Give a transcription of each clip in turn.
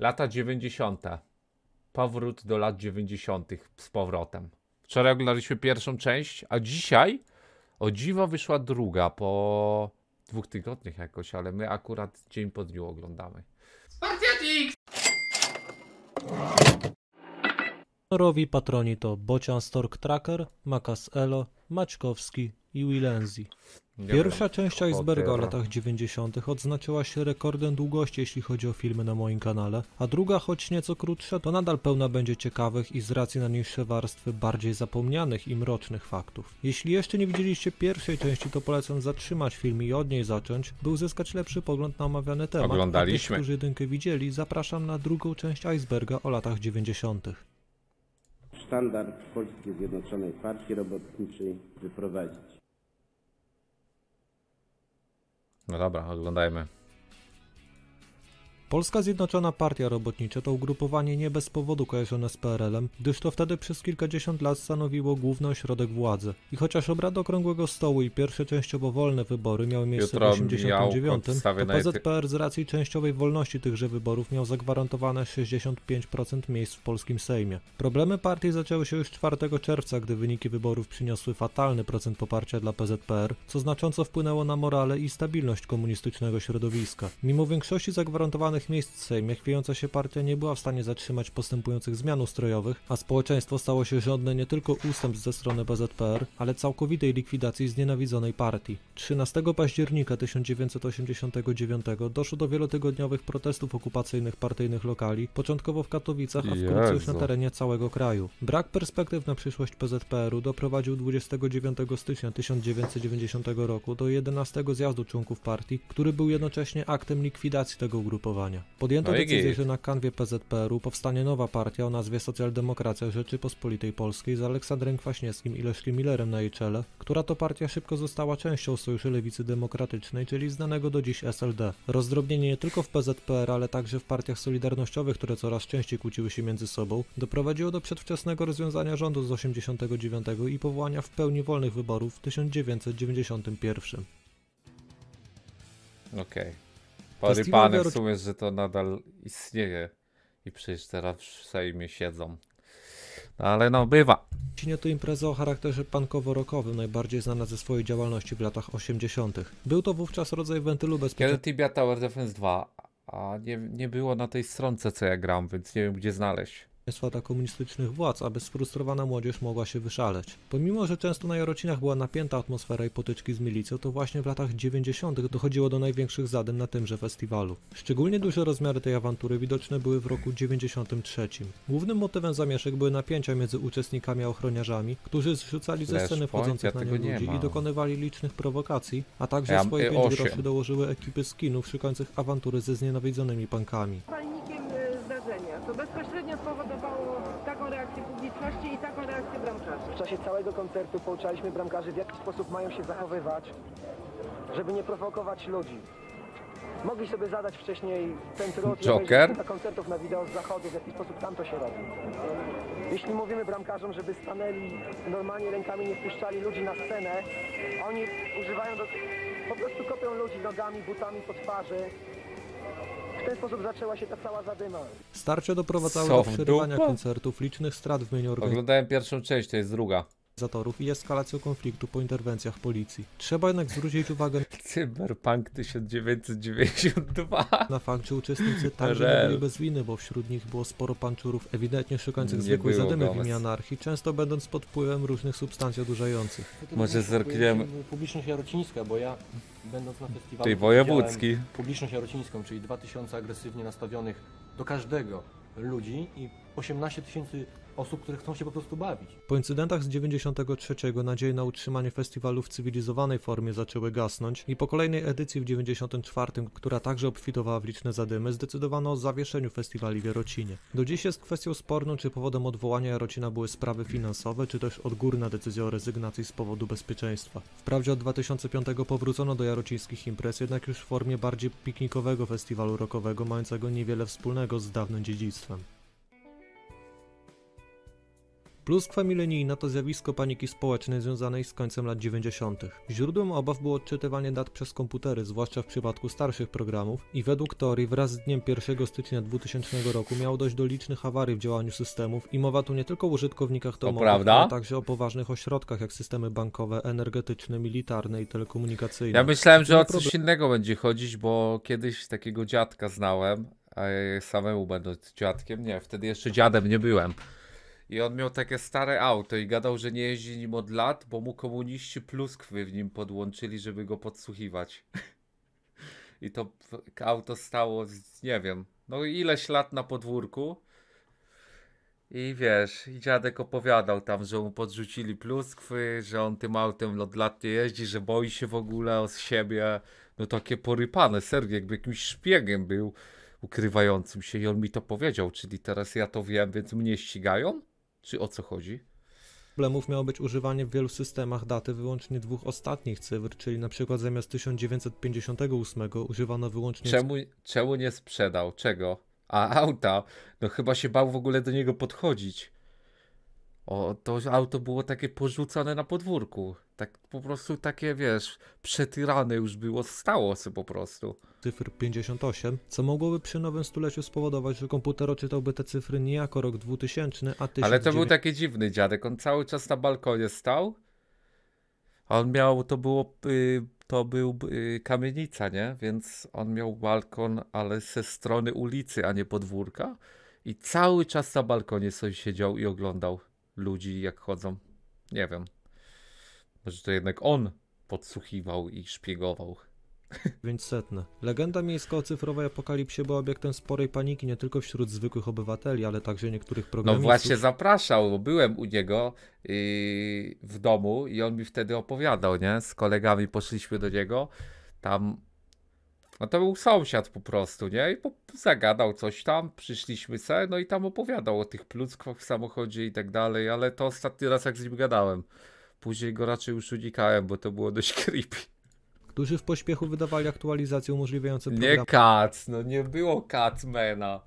Lata 90. Powrót do lat 90. z powrotem. Wczoraj oglądaliśmy pierwszą część, a dzisiaj o dziwo wyszła druga po dwóch tygodniach jakoś, ale my akurat dzień po dniu oglądamy. Honorowi patroni to Bocian Stork Tracker, Makas Elo, Maćkowski i Willenzi. Pierwsza część Iceberga o latach 90. odznaczyła się rekordem długości, jeśli chodzi o filmy na moim kanale, a druga, choć nieco krótsza, to nadal pełna będzie ciekawych i z racji na niższe warstwy bardziej zapomnianych i mrocznych faktów. Jeśli jeszcze nie widzieliście pierwszej części, to polecam zatrzymać film i od niej zacząć, by uzyskać lepszy pogląd na omawiany temat. Oglądaliśmy. A tych, którzy jedynkę widzieli, zapraszam na drugą część Iceberga o latach 90. sztandar Polskiej Zjednoczonej Partii Robotniczej wyprowadzić. No dobra, oglądajmy. Polska Zjednoczona Partia Robotnicza to ugrupowanie nie bez powodu kojarzone z PRL-em, gdyż to wtedy przez kilkadziesiąt lat stanowiło główny ośrodek władzy. I chociaż obrady Okrągłego Stołu i pierwsze częściowo wolne wybory miały miejsce Jutro w 89, miał podstawię to na jety- PZPR z racji częściowej wolności tychże wyborów miał zagwarantowane 65% miejsc w polskim Sejmie. Problemy partii zaczęły się już 4 czerwca, gdy wyniki wyborów przyniosły fatalny procent poparcia dla PZPR, co znacząco wpłynęło na morale i stabilność komunistycznego środowiska. Mimo większości zagwarantowanych miejsc w Sejmie, chwiejąca się partia nie była w stanie zatrzymać postępujących zmian ustrojowych, a społeczeństwo stało się żądne nie tylko ustępstw ze strony PZPR, ale całkowitej likwidacji znienawidzonej partii. 13 października 1989 doszło do wielotygodniowych protestów okupacyjnych partyjnych lokali, początkowo w Katowicach, a wkrótce już na terenie całego kraju. Brak perspektyw na przyszłość PZPR-u doprowadził 29 stycznia 1990 roku do 11 zjazdu członków partii, który był jednocześnie aktem likwidacji tego ugrupowania. Podjęto No decyzję, że na kanwie PZPR-u powstanie nowa partia o nazwie Socjaldemokracja Rzeczypospolitej Polskiej z Aleksandrem Kwaśniewskim i Leszkiem Millerem na jej czele, która to partia szybko została częścią Sojuszu Lewicy Demokratycznej, czyli znanego do dziś SLD. Rozdrobnienie nie tylko w PZPR, ale także w partiach solidarnościowych, które coraz częściej kłóciły się między sobą, doprowadziło do przedwczesnego rozwiązania rządu z 89 i powołania w pełni wolnych wyborów w 1991. Okej. Festiwal Porypane w sumie, że to nadal istnieje i przecież teraz w Sejmie siedzą. No ale no, bywa. Nie to impreza o charakterze punkowo-rockowym, najbardziej znana ze swojej działalności w latach 80. Był to wówczas rodzaj wentylu Kiedy bezpieczeństwa Tibia Tower Defense 2, a nie, nie było na tej stronce, co ja gram, więc nie wiem, gdzie znaleźć. Dla komunistycznych władz, aby sfrustrowana młodzież mogła się wyszaleć. Pomimo, że często na Jarocinach była napięta atmosfera i potyczki z milicją, to właśnie w latach 90. dochodziło do największych zadym na tymże festiwalu. Szczególnie duże rozmiary tej awantury widoczne były w roku 93. Głównym motywem zamieszek były napięcia między uczestnikami a ochroniarzami, którzy zrzucali ze sceny wchodzących Ja na nie ludzi mam. i dokonywali licznych prowokacji, a także Ja- swoje y, pięć groszy dołożyły ekipy skinów szukających awantury ze znienawidzonymi punkami. Palnikiem e, zdarzenia. To bezpośrednio czasie całego koncertu pouczaliśmy bramkarzy, w jaki sposób mają się zachowywać, żeby nie prowokować ludzi. Mogli sobie zadać wcześniej ten trud Joker? kilka koncertów na wideo z zachodu, w jaki sposób tam to się robi. Jeśli mówimy bramkarzom, żeby stanęli normalnie rękami, nie wpuszczali ludzi na scenę, oni używają do... po prostu kopią ludzi nogami, butami po twarzy. W ten sposób zaczęła się ta cała zadyma. Starcia doprowadzały Co do w przerywania dupę? koncertów, licznych strat w imieniu Oglądałem pierwszą część, to jest druga. Organizatorów i eskalacją konfliktu po interwencjach policji. Trzeba jednak zwrócić uwagę Cyberpunk 1992. na fakt, że uczestnicy także Rel. nie byli bez winy, bo wśród nich było sporo panczurów ewidentnie szukających zwykłej zadymy w imię anarchii, często będąc pod wpływem różnych substancji odurzających. Może zerkniemy. Publiczność jarocińska, bo ja będąc na festiwalu Tej wojewódzki. Publiczność jarocińską, czyli 2000 agresywnie nastawionych do każdego ludzi i 18 tysięcy osób, które chcą się po prostu bawić. Po incydentach z 93 nadzieje na utrzymanie festiwalu w cywilizowanej formie zaczęły gasnąć i po kolejnej edycji w 94, która także obfitowała w liczne zadymy, zdecydowano o zawieszeniu festiwali w Jarocinie. Do dziś jest kwestią sporną, czy powodem odwołania Jarocina były sprawy finansowe, czy też odgórna decyzja o rezygnacji z powodu bezpieczeństwa. Wprawdzie od 2005 powrócono do jarocińskich imprez, jednak już w formie bardziej piknikowego festiwalu rockowego, mającego niewiele wspólnego z dawnym dziedzictwem. Pluskwa milenijna to zjawisko paniki społecznej związanej z końcem lat 90. Źródłem obaw było odczytywanie dat przez komputery, zwłaszcza w przypadku starszych programów i według teorii wraz z dniem 1 stycznia 2000 roku miało dojść do licznych awarii w działaniu systemów i mowa tu nie tylko o użytkownikach domowych, ale także o poważnych ośrodkach jak systemy bankowe, energetyczne, militarne i telekomunikacyjne. Ja myślałem, że o coś innego będzie chodzić, bo kiedyś takiego dziadka znałem, a ja samemu będąc dziadkiem, nie, wtedy jeszcze dziadem nie byłem. I on miał takie stare auto i gadał, że nie jeździ nim od lat, bo mu komuniści pluskwy w nim podłączyli, żeby go podsłuchiwać. I to auto stało, nie wiem, no ileś lat na podwórku. I wiesz, i dziadek opowiadał tam, że mu podrzucili pluskwy, że on tym autem od lat nie jeździ, że boi się w ogóle o siebie. No takie porypane, serio, jakby jakimś szpiegiem był ukrywającym się i on mi to powiedział, czyli teraz ja to wiem, więc mnie ścigają? Czy o co chodzi? problemów miało być używanie w wielu systemach daty wyłącznie dwóch ostatnich cyfr, czyli na przykład zamiast 1958 używano wyłącznie Czemu, czemu nie sprzedał? Czego? A auta? No chyba się bał w ogóle do niego podchodzić. O, to auto było takie porzucone na podwórku. Tak po prostu takie, wiesz, przetyrane już było, stało sobie po prostu. cyfr 58, co mogłoby przy nowym stuleciu spowodować, że komputer odczytałby te cyfry nie jako rok 2000, a 1900. Ale to był taki dziwny dziadek, on cały czas na balkonie stał. A on miał, to było, y, to był y, kamienica, nie? Więc on miał balkon, ale ze strony ulicy, a nie podwórka. I cały czas na balkonie sobie siedział i oglądał ludzi, jak chodzą. Nie wiem. Może to jednak on podsłuchiwał i szpiegował. 900. Legenda miejska o cyfrowej apokalipsie była obiektem sporej paniki nie tylko wśród zwykłych obywateli, ale także niektórych No programistów. właśnie zapraszał, bo byłem u niego yy, w domu i on mi wtedy opowiadał, nie? Z kolegami poszliśmy do niego, tam, no to był sąsiad po prostu, nie? I po, zagadał coś tam, przyszliśmy se, no i tam opowiadał o tych pluskwach w samochodzie i tak dalej, ale to ostatni raz jak z nim gadałem. Później go raczej już unikałem, bo to było dość creepy. którzy w pośpiechu wydawali aktualizacje umożliwiające Nie Cats, no nie było Catmana.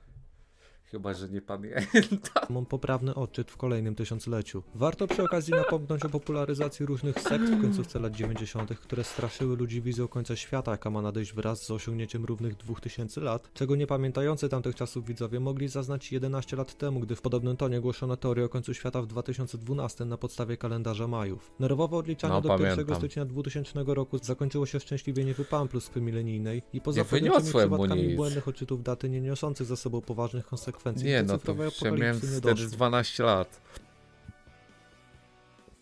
Chyba, że nie pamiętam. Mam poprawny odczyt w kolejnym tysiącleciu. Warto przy okazji napomknąć o popularyzacji różnych sekt w końcówce lat 90., które straszyły ludzi wizją końca świata, jaka ma nadejść wraz z osiągnięciem równych 2000 lat, czego nie pamiętający tamtych czasów widzowie mogli zaznać 11 lat temu, gdy w podobnym tonie głoszono teorię o końcu świata w 2012 na podstawie kalendarza Majów. Nerwowe odliczanie No, do 1 pamiętam. stycznia 2000 roku zakończyło się szczęśliwie niewypałem pluskwy milenijnej i poza pojedynczymi przypadkami błędnych odczytów daty nie niosących za sobą poważnych konsekwencji, Nie, do no to jeszcze miałem nie wtedy doszło. 12 lat.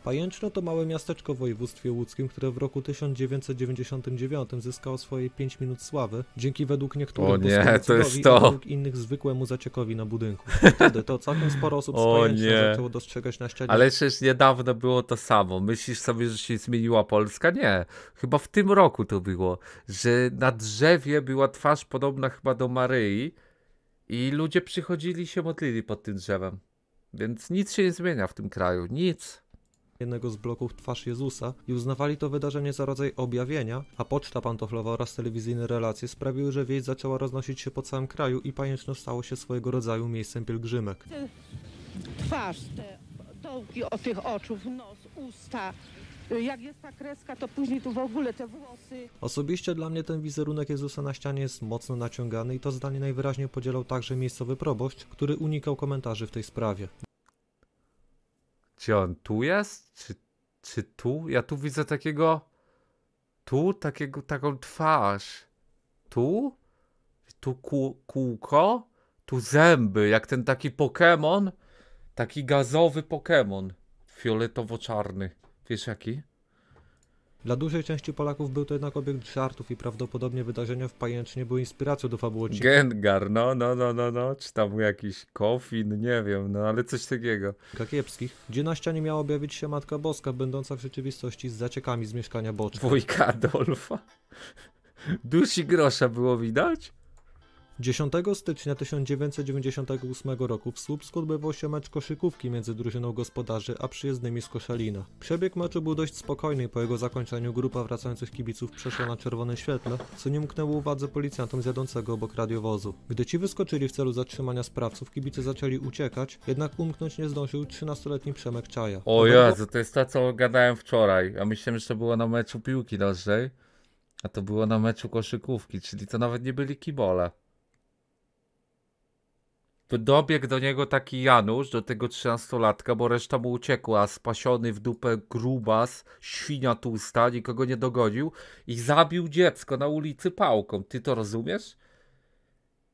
Pajęczno to małe miasteczko w województwie łódzkim, które w roku 1999 zyskało swoje 5 minut sławy, dzięki według niektórych O nie, to jest to. według innych zwykłemu zaciekowi na budynku. Wtedy to całkiem sporo osób z Pajęczna nie. zaczęło dostrzegać na ścianie Ale przecież niedawno było to samo. Myślisz sobie, że się zmieniła Polska? Nie. Chyba w tym roku to było, że na drzewie była twarz podobna chyba do Maryi i ludzie przychodzili i się modlili pod tym drzewem. Więc nic się nie zmienia w tym kraju. Nic. jednego z bloków twarz Jezusa i uznawali to wydarzenie za rodzaj objawienia, a poczta pantoflowa oraz telewizyjne relacje sprawiły, że wieść zaczęła roznosić się po całym kraju i Pajęczno stało się swojego rodzaju miejscem pielgrzymek. twarz, te dołki od tych oczów, nos, usta. Jak jest ta kreska, to później tu w ogóle te włosy. Osobiście dla mnie ten wizerunek Jezusa na ścianie jest mocno naciągany i to zdanie najwyraźniej podzielał także miejscowy proboszcz, który unikał komentarzy w tej sprawie. Czy on tu jest? Czy, czy tu? Ja tu widzę takiego. Tu? Takiego, taką twarz. Tu? Tu kół, kółko? Tu zęby, jak ten taki Pokémon. Taki gazowy Pokémon. Fioletowo-czarny. Wiesz jaki? Dla dużej części Polaków był to jednak obiekt żartów i prawdopodobnie wydarzenia w Pajęcznie były inspiracją do fabuły odcinka Gengar, no, no, no, no, no. Czy tam jakiś kofin, nie wiem, no ale coś takiego. kiepskich, gdzie na ścianie miała objawić się Matka Boska, będąca w rzeczywistości z zaciekami z mieszkania Boczka. Wujka Adolfa. Dusi grosza było widać? 10 stycznia 1998 roku w Słupsku odbywał się mecz koszykówki między drużyną gospodarzy a przyjezdnymi z Koszalina. Przebieg meczu był dość spokojny i po jego zakończeniu grupa wracających kibiców przeszła na czerwonym świetle, co nie umknęło uwadze policjantom zjadącego obok radiowozu. Gdy ci wyskoczyli w celu zatrzymania sprawców, kibice zaczęli uciekać, jednak umknąć nie zdążył 13-letni Przemek Czaja. O Jezu, to jest to, co gadałem wczoraj. Ja myślałem, że to było na meczu piłki nożnej, a to było na meczu koszykówki, czyli to nawet nie byli kibole. Dobiegł do niego taki Janusz, do tego 13-latka, bo reszta mu uciekła, spasiony w dupę grubas, świnia tłusta, nikogo nie dogodził i zabił dziecko na ulicy pałką. Ty to rozumiesz?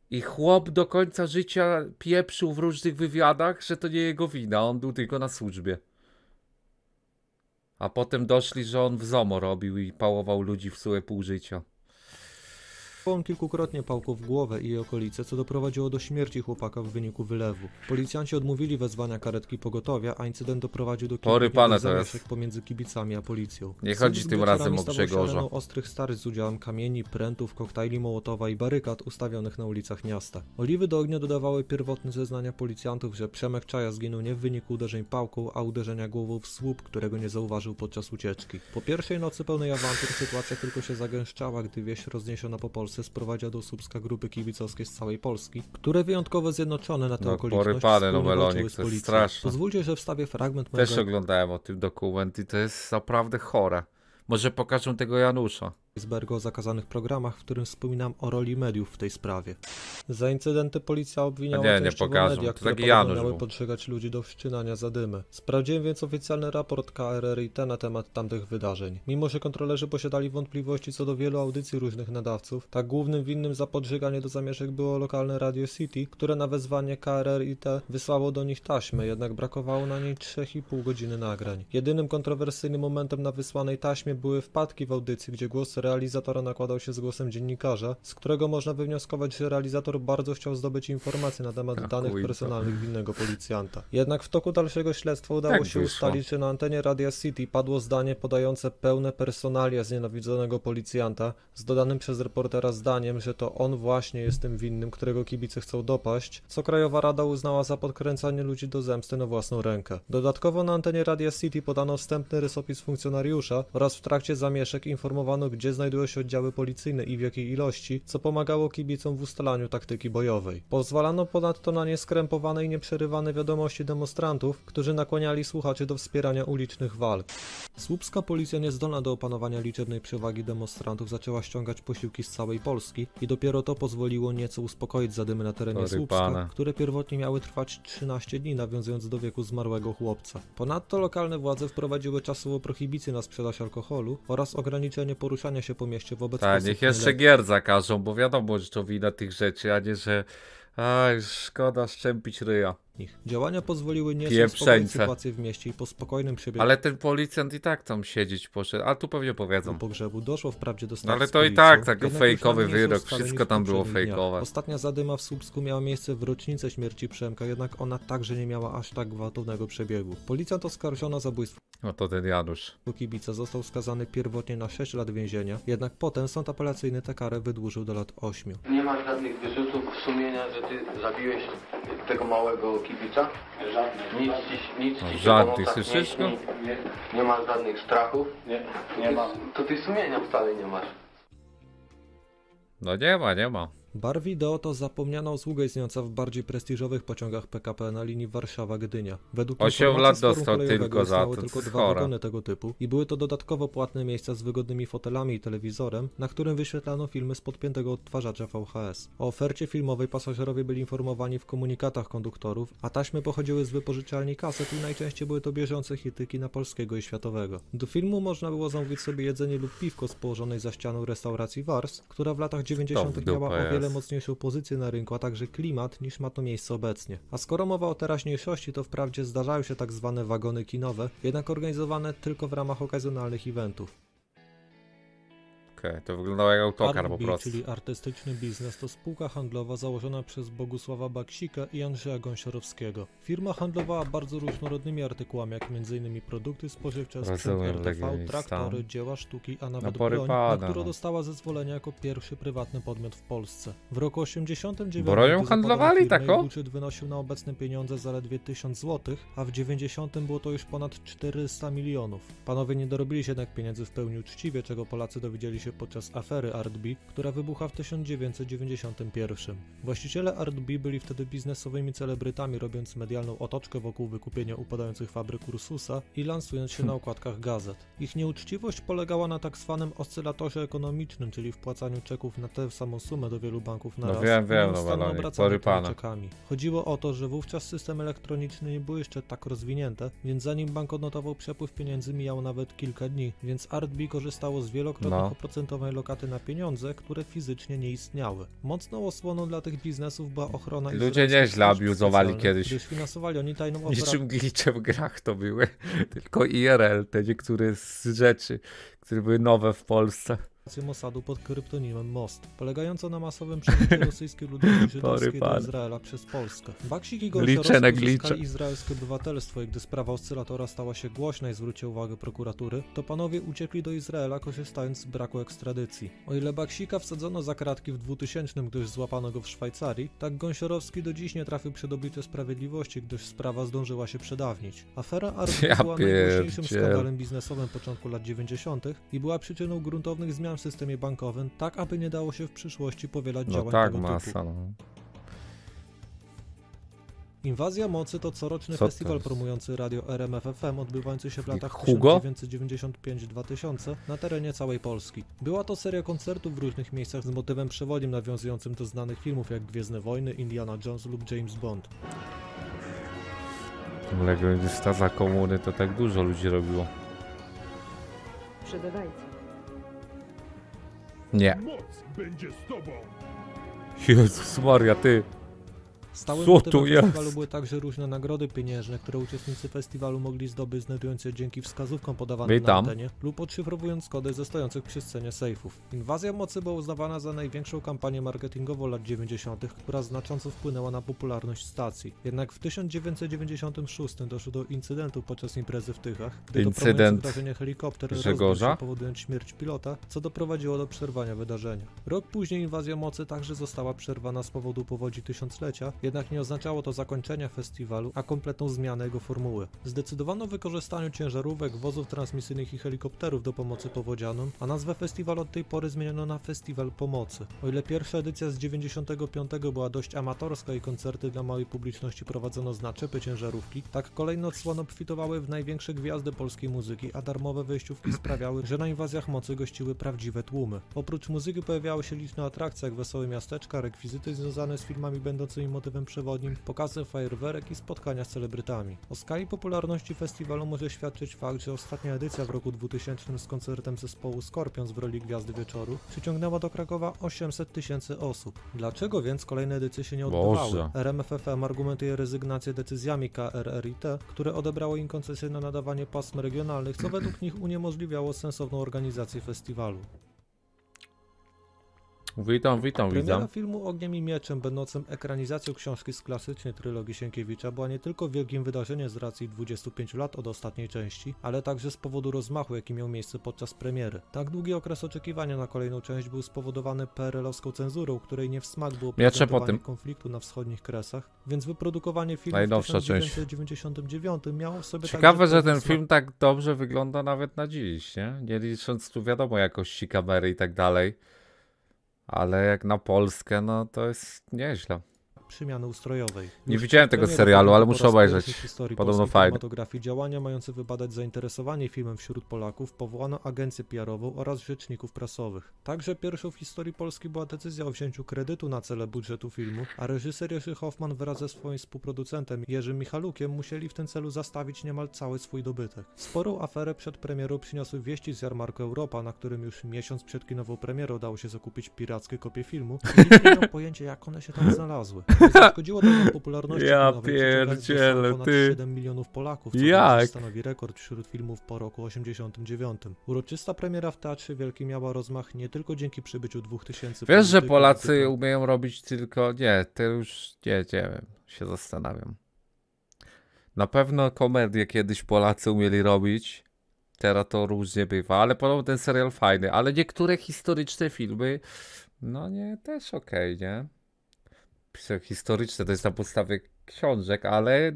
I chłop do końca życia pieprzył w różnych wywiadach, że to nie jego wina, on był tylko na służbie. A potem doszli, że on w ZOMO robił i pałował ludzi w sumie pół życia. On kilkukrotnie pałką w głowę i jej okolice, co doprowadziło do śmierci chłopaka w wyniku wylewu. Policjanci odmówili wezwania karetki pogotowia, a incydent doprowadził do Porypane kilku zamieszek pomiędzy kibicami a policją. Nie Sąd chodzi z tym razem o Grzegorza. ostrych starć z udziałem kamieni, prętów, koktajli Mołotowa i barykad ustawionych na ulicach miasta. Oliwy do ognia dodawały pierwotne zeznania policjantów, że Przemek Czaja zginął nie w wyniku uderzeń pałką, a uderzenia głową w słup, którego nie zauważył podczas ucieczki. Po pierwszej nocy pełnej awantur sytuacja tylko się zagęszczała, gdy wieść rozniesiona po Polsce sprowadziła do Słupska grupy kibicowskie z całej Polski, które wyjątkowo zjednoczone na tę No, okoliczność porypane, no, Melonik, to jest straszne. Pozwólcie, że wstawię fragment Też mojego oglądałem o tym dokument i to jest naprawdę chore. Może pokażę tego Janusza. Icebergu o zakazanych programach, w którym wspominam o roli mediów w tej sprawie. Za incydenty policja obwiniała Nie, nie pokażą. media, To które miały był. podżegać ludzi do wszczynania zadymy. Sprawdziłem więc oficjalny raport KRRiT na temat tamtych wydarzeń. Mimo, że kontrolerzy posiadali wątpliwości co do wielu audycji różnych nadawców, tak głównym winnym za podżeganie do zamieszek było lokalne Radio City, które na wezwanie KRRiT wysłało do nich taśmę, jednak brakowało na niej 3,5 godziny nagrań. Jedynym kontrowersyjnym momentem na wysłanej taśmie były wpadki w audycji, gdzie głos realizatora nakładał się z głosem dziennikarza, z którego można wywnioskować, że realizator bardzo chciał zdobyć informacje na temat Tak, danych personalnych winnego policjanta. Jednak w toku dalszego śledztwa udało Tak się wyszło. ustalić, że na antenie Radia City padło zdanie podające pełne personalia znienawidzonego policjanta, z dodanym przez reportera zdaniem, że to on właśnie jest tym winnym, którego kibice chcą dopaść, co Krajowa Rada uznała za podkręcanie ludzi do zemsty na własną rękę. Dodatkowo na antenie Radia City podano wstępny rysopis funkcjonariusza oraz w trakcie zamieszek informowano, gdzie znajdują się oddziały policyjne i w jakiej ilości, co pomagało kibicom w ustalaniu taktyki bojowej. Pozwalano ponadto na nieskrępowane i nieprzerywane wiadomości demonstrantów, którzy nakłaniali słuchaczy do wspierania ulicznych walk. Słupska policja niezdolna do opanowania liczebnej przewagi demonstrantów zaczęła ściągać posiłki z całej Polski i dopiero to pozwoliło nieco uspokoić zadymy na terenie Porypane. Słupska, które pierwotnie miały trwać 13 dni, nawiązując do wieku zmarłego chłopca. Ponadto lokalne władze wprowadziły czasową prohibicję na sprzedaż alkoholu oraz ograniczenie poruszania się po mieście wobec Tak, niech jeszcze gier zakażą, bo wiadomo, że to wina tych rzeczy, a nie, że a, już szkoda szczępić ryja. Działania pozwoliły nieco uspokoić sytuację w mieście i po spokojnym przebiegu Ale ten policjant i tak tam siedzieć poszedł, a tu pewnie powiedzą. pogrzebu doszło wprawdzie do No ale to i tak, taki jednak fejkowy wyrok, wszystko tam było fejkowe. Ostatnia zadyma w Słupsku miała miejsce w rocznicę śmierci Przemka, jednak ona także nie miała aż tak gwałtownego przebiegu. Policjant oskarżony o zabójstwo No to ten Janusz. kibica został skazany pierwotnie na 6 lat więzienia, jednak potem sąd apelacyjny tę karę wydłużył do lat 8. Nie masz żadnych wyrzutów sumienia, że ty zabiłeś tego małego kibica? Żadnych. Nic ci, nic No, ci się żadnych, po nocach słyszysz nie, go? śni? nie masz żadnych strachów? Nie, To nie ty, mam. To ty sumienia wcale nie masz. No nie ma, nie ma. Bar Wideo to zapomniana usługa istniejąca w bardziej prestiżowych pociągach PKP na linii Warszawa-Gdynia. Według Osiem informacji lat z forum dostał tylko za to, tylko dwa wagony tego typu i były to dodatkowo płatne miejsca z wygodnymi fotelami i telewizorem, na którym wyświetlano filmy z podpiętego odtwarzacza VHS. O ofercie filmowej pasażerowie byli informowani w komunikatach konduktorów, a taśmy pochodziły z wypożyczalni kaset i najczęściej były to bieżące hity kina polskiego i światowego. Do filmu można było zamówić sobie jedzenie lub piwko z położonej za ścianą restauracji Wars, która w latach 90. To w dupę miała o wiele jest. mocniejszą pozycję na rynku, a także klimat niż ma to miejsce obecnie. A skoro mowa o teraźniejszości, to wprawdzie zdarzają się tak zwane wagony kinowe, jednak organizowane tylko w ramach okazjonalnych eventów. Okej, to wyglądało jak autokar po Artbi, prostu. czyli artystyczny biznes, to spółka handlowa założona przez Bogusława Baksika i Andrzeja Gąsiorowskiego. Firma handlowała bardzo różnorodnymi artykułami, jak m.in. produkty spożywcze, sprzęt RTV, legionista. traktory, dzieła sztuki, a nawet pory broń, pada, na którą no. dostała zezwolenie jako pierwszy prywatny podmiot w Polsce. W roku 89 Bronią handlowali, zakładano firmę, tak o? jej budżet wynosił na obecne pieniądze zaledwie 1000 zł, a w 90 było to już ponad 400 milionów. Panowie nie dorobili się jednak pieniędzy w pełni uczciwie, czego Polacy dowiedzieli się podczas afery Artbi, która wybucha w 1991. Właściciele Artbi byli wtedy biznesowymi celebrytami, robiąc medialną otoczkę wokół wykupienia upadających fabryk Ursusa i lansując się na okładkach gazet. Ich nieuczciwość polegała na tak zwanym oscylatorze ekonomicznym, czyli wpłacaniu czeków na tę samą sumę do wielu banków na No raz wiem, wiem, no czekami. Chodziło o to, że wówczas systemy elektroniczne nie były jeszcze tak rozwinięte, więc zanim bank odnotował przepływ pieniędzy mijało nawet kilka dni, więc Artbi korzystało z wielokrotnych No. Lokaty na pieniądze, które fizycznie nie istniały. Mocną osłoną dla tych biznesów była ochrona Ludzie nieźle abuzowali kiedyś. Gdyż finansowali oni tajną Niczym glicze w grach to były, tylko IRL, te niektóre z rzeczy, które były nowe w Polsce. Mossadu pod kryptonimem Most, polegającą na masowym przejęciu rosyjskiej ludności żydowskiej do. Izraela przez Polskę. Baksik i glicze. uzyskali izraelskie obywatelstwo i gdy sprawa oscylatora stała się głośna i zwróciła uwagę prokuratury, to panowie uciekli do Izraela korzystając z braku ekstradycji. O ile Baksika wsadzono za kratki w 2000, gdyż złapano go w Szwajcarii, tak Gąsiorowski do dziś nie trafił przed oblicze sprawiedliwości, gdyż sprawa zdążyła się przedawnić. Afera Arby Ja była najgłośniejszym skandalem biznesowym początku lat 90. i była przyczyną gruntownych zmian w systemie bankowym, tak aby nie dało się w przyszłości powielać No działań tak, tego typu. masa, no. Inwazja Mocy to coroczny Co to festiwal jest? promujący radio RMFFM odbywający się w latach Hugo? 1995-2000 na terenie całej Polski. Była to seria koncertów w różnych miejscach z motywem przewodnim nawiązującym do znanych filmów jak Gwiezdne Wojny, Indiana Jones lub James Bond. Legionista za komuny to tak dużo ludzi robiło. Przebywajcie. Nie. Moc będzie z tobą! Jezus Maria, ty. Stałym Co motywem jest? festiwalu były także różne nagrody pieniężne, które uczestnicy festiwalu mogli zdobyć znajdując się dzięki wskazówkom podawanym Witam. na antenie lub odszyfrowując kody ze stojących przy scenie sejfów. Inwazja mocy była uznawana za największą kampanię marketingową lat 90., która znacząco wpłynęła na popularność stacji. Jednak w 1996 doszło do incydentu podczas imprezy w Tychach, gdy to Incydent promujący wydarzenie helikopter Grzegorza? się powodując śmierć pilota, co doprowadziło do przerwania wydarzenia. Rok później inwazja mocy także została przerwana z powodu powodzi tysiąclecia, jednak nie oznaczało to zakończenia festiwalu, a kompletną zmianę jego formuły. Zdecydowano o wykorzystaniu ciężarówek, wozów transmisyjnych i helikopterów do pomocy powodzianom, a nazwę festiwalu od tej pory zmieniono na Festiwal Pomocy. O ile pierwsza edycja z 95 była dość amatorska i koncerty dla małej publiczności prowadzono z naczepy ciężarówki, tak kolejne odsłony obfitowały w największe gwiazdy polskiej muzyki, a darmowe wejściówki sprawiały, że na inwazjach mocy gościły prawdziwe tłumy. Oprócz muzyki pojawiały się liczne atrakcje jak wesołe miasteczka, rekwizyty związane z filmami będącymi motywem przewodnim, pokazy fajerwerek i spotkania z celebrytami. O skali popularności festiwalu może świadczyć fakt, że ostatnia edycja w roku 2000 z koncertem zespołu Scorpions w roli Gwiazdy Wieczoru przyciągnęła do Krakowa 800 tysięcy osób. Dlaczego więc kolejne edycje się nie odbywały? Boże. RMFFM argumentuje rezygnację decyzjami KRRIT, które odebrało im koncesję na nadawanie pasm regionalnych, co według nich uniemożliwiało sensowną organizację festiwalu. Witam, witam, Premiera widzę. filmu Ogniem i Mieczem, będącym ekranizacją książki z klasycznej trylogii Sienkiewicza, była nie tylko wielkim wydarzeniem z racji 25 lat od ostatniej części, ale także z powodu rozmachu, jaki miał miejsce podczas premiery. Tak długi okres oczekiwania na kolejną część był spowodowany PRL-owską cenzurą, której nie w smak było po tym. konfliktu na wschodnich kresach, więc wyprodukowanie filmu Najnowsza w część. 1999 miało w sobie Ciekawe, że ten film tak dobrze wygląda nawet na dziś, nie? Nie licząc tu wiadomo jakości kamery i tak dalej. Ale jak na Polskę, no to jest nieźle. Przemiany ustrojowej. Nie Już widziałem tego serialu, ale muszę obejrzeć. Podobno fajny. kinematografii działania mające wybadać zainteresowanie filmem wśród Polaków powołano agencję PR-ową oraz rzeczników prasowych. Także pierwszą w historii Polski była decyzja o wzięciu kredytu na cele budżetu filmu, a reżyser Jerzy Hoffman wraz ze swoim współproducentem Jerzym Michalukiem musieli w tym celu zastawić niemal cały swój dobytek. Sporą aferę przed premierą przyniosły wieści z jarmarku Europa, na którym już miesiąc przed kinową premierą dało się zakupić pirackie kopie filmu i nikt nie miał pojęcia jak one się tam znalazły. Nie zaszkodziło to nam popularności Ja kinowej, ponad ty. 7 milionów Polaków, co Jak? stanowi rekord wśród filmów po roku 89. Uroczysta premiera w Teatrze Wielkim miała rozmach nie tylko dzięki przybyciu 2000 Wiesz, że Polacy tylko- umieją robić tylko. Nie, to już nie, nie wiem, się zastanawiam. Na pewno komedię kiedyś Polacy umieli robić. Teraz to różnie bywa, ale podobno ten serial fajny. Ale niektóre historyczne filmy, no nie, też okej, nie? Pisał historyczne to jest na podstawie książek, ale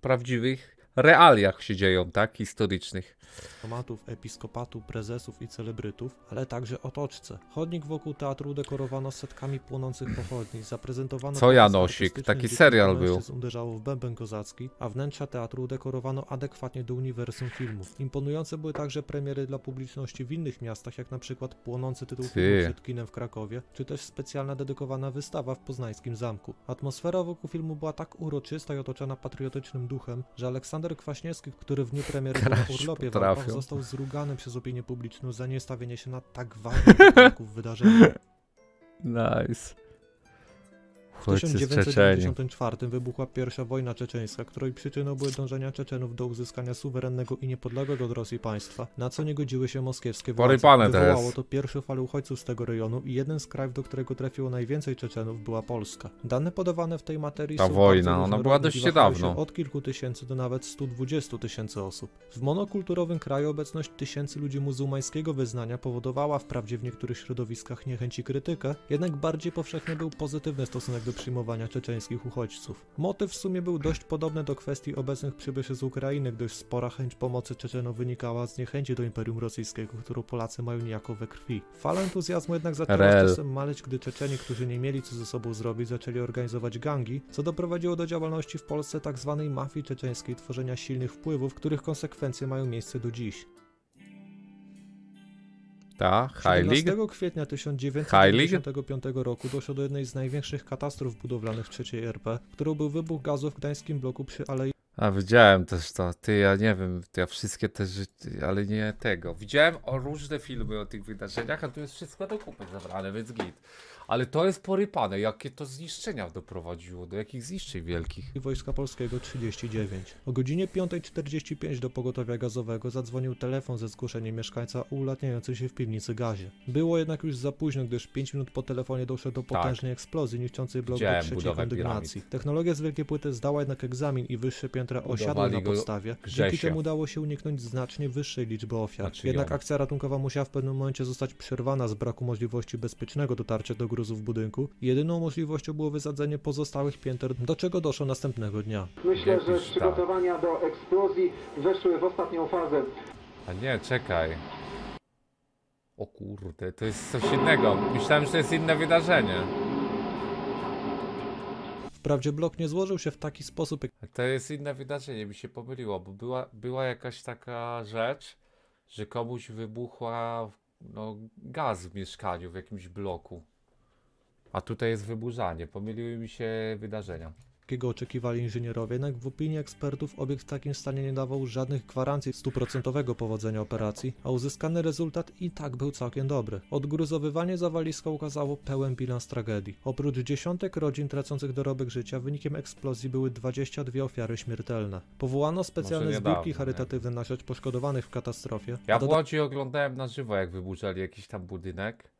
prawdziwych realiach się dzieją, tak? Historycznych. Tomatów, episkopatu, prezesów i celebrytów, ale także otoczce. Chodnik wokół teatru dekorowano setkami płonących pochodni, zaprezentowano... Co Janosik? Taki serial był. uderzało w bęben kozacki, a wnętrza teatru dekorowano adekwatnie do uniwersum filmów. Imponujące były także premiery dla publiczności w innych miastach, jak na przykład płonący tytuł Ty. filmu przed kinem w Krakowie, czy też specjalna dedykowana wystawa w poznańskim zamku. Atmosfera wokół filmu była tak uroczysta i otoczona patriotycznym duchem, że Aleksander Kwaśniewski, który w dniu premiery był na urlopie w został zrugany przez opinię publiczną za niestawienie się na tak ważnych wydarzenie. Nice. W Uchodźcy z Czeczeni. 1994 wybuchła pierwsza wojna czeczeńska, której przyczyną były dążenia Czeczenów do uzyskania suwerennego i niepodległego od Rosji państwa, na co nie godziły się moskiewskie władze. Wywołało to pierwszą falę uchodźców z tego rejonu i jeden z krajów, do którego trafiło najwięcej Czeczenów była Polska. Dane podawane w tej materii Ta są wojna, ona była dość niedawno. Od kilku tysięcy do nawet 120 tysięcy osób. W monokulturowym kraju obecność tysięcy ludzi muzułmańskiego wyznania powodowała wprawdzie w niektórych środowiskach niechęć i krytykę, jednak bardziej powszechny był pozytywny stosunek do przyjmowania czeczeńskich uchodźców. Motyw w sumie był dość podobny do kwestii obecnych przybyszy z Ukrainy, gdyż spora chęć pomocy Czeczenom wynikała z niechęci do Imperium Rosyjskiego, którą Polacy mają niejako we krwi. Fala entuzjazmu jednak zaczęła z czasem maleć, gdy Czeczeni, którzy nie mieli co ze sobą zrobić, zaczęli organizować gangi, co doprowadziło do działalności w Polsce tzw. mafii czeczeńskiej, tworzenia silnych wpływów, których konsekwencje mają miejsce do dziś. Ta, League. 17 kwietnia 1995 roku doszło do jednej z największych katastrof budowlanych III RP, którą był wybuch gazu w gdańskim bloku przy Alei A widziałem też to. Ty, ja nie wiem, ja wszystkie te rzeczy, ale nie tego. Widziałem o różne filmy o tych wydarzeniach, a tu jest wszystko do kupy zabrane, więc git. Ale to jest porypane, jakie to zniszczenia doprowadziło, do jakich zniszczeń wielkich. Wojska Polskiego 39. O godzinie 5.45 do pogotowia gazowego zadzwonił telefon ze zgłoszeniem mieszkańca o ulatniającym się w piwnicy gazie. Było jednak już za późno, gdyż 5 minut po telefonie doszło do potężnej eksplozji niszczącej blok do Tak. Widziałem trzeciej budowę kondygnacji. Technologia z wielkiej płyty zdała jednak egzamin i wyższe piętra osiadły na podstawie, dzięki czemu udało się uniknąć znacznie wyższej liczby ofiar. Znaczy jednak akcja ratunkowa musiała w pewnym momencie zostać przerwana z braku możliwości bezpiecznego dotarcia do gruzów budynku. Jedyną możliwością było wysadzenie pozostałych pięter, do czego doszło następnego dnia. Myślę, że Jakiś tam. przygotowania do eksplozji weszły w ostatnią fazę. A nie, czekaj. O kurde, to jest coś innego. Myślałem, że to jest inne wydarzenie. Wprawdzie blok nie złożył się w taki sposób, jak To jest inne wydarzenie, mi się pomyliło, bo była, była jakaś taka rzecz, że komuś wybuchła no, gaz w mieszkaniu, w jakimś bloku. A tutaj jest wyburzanie, pomyliły mi się wydarzenia. jakiego oczekiwali inżynierowie, jednak w opinii ekspertów obiekt w takim stanie nie dawał żadnych gwarancji stuprocentowego powodzenia operacji, a uzyskany rezultat i tak był całkiem dobry. Odgruzowywanie zawaliska ukazało pełen bilans tragedii. Oprócz dziesiątek rodzin tracących dorobek życia, wynikiem eksplozji były 22 ofiary śmiertelne. Powołano specjalne zbiórki nie? charytatywne na rzecz poszkodowanych w katastrofie. Ja w Łodzi oglądałem na żywo, jak wyburzali jakiś tam budynek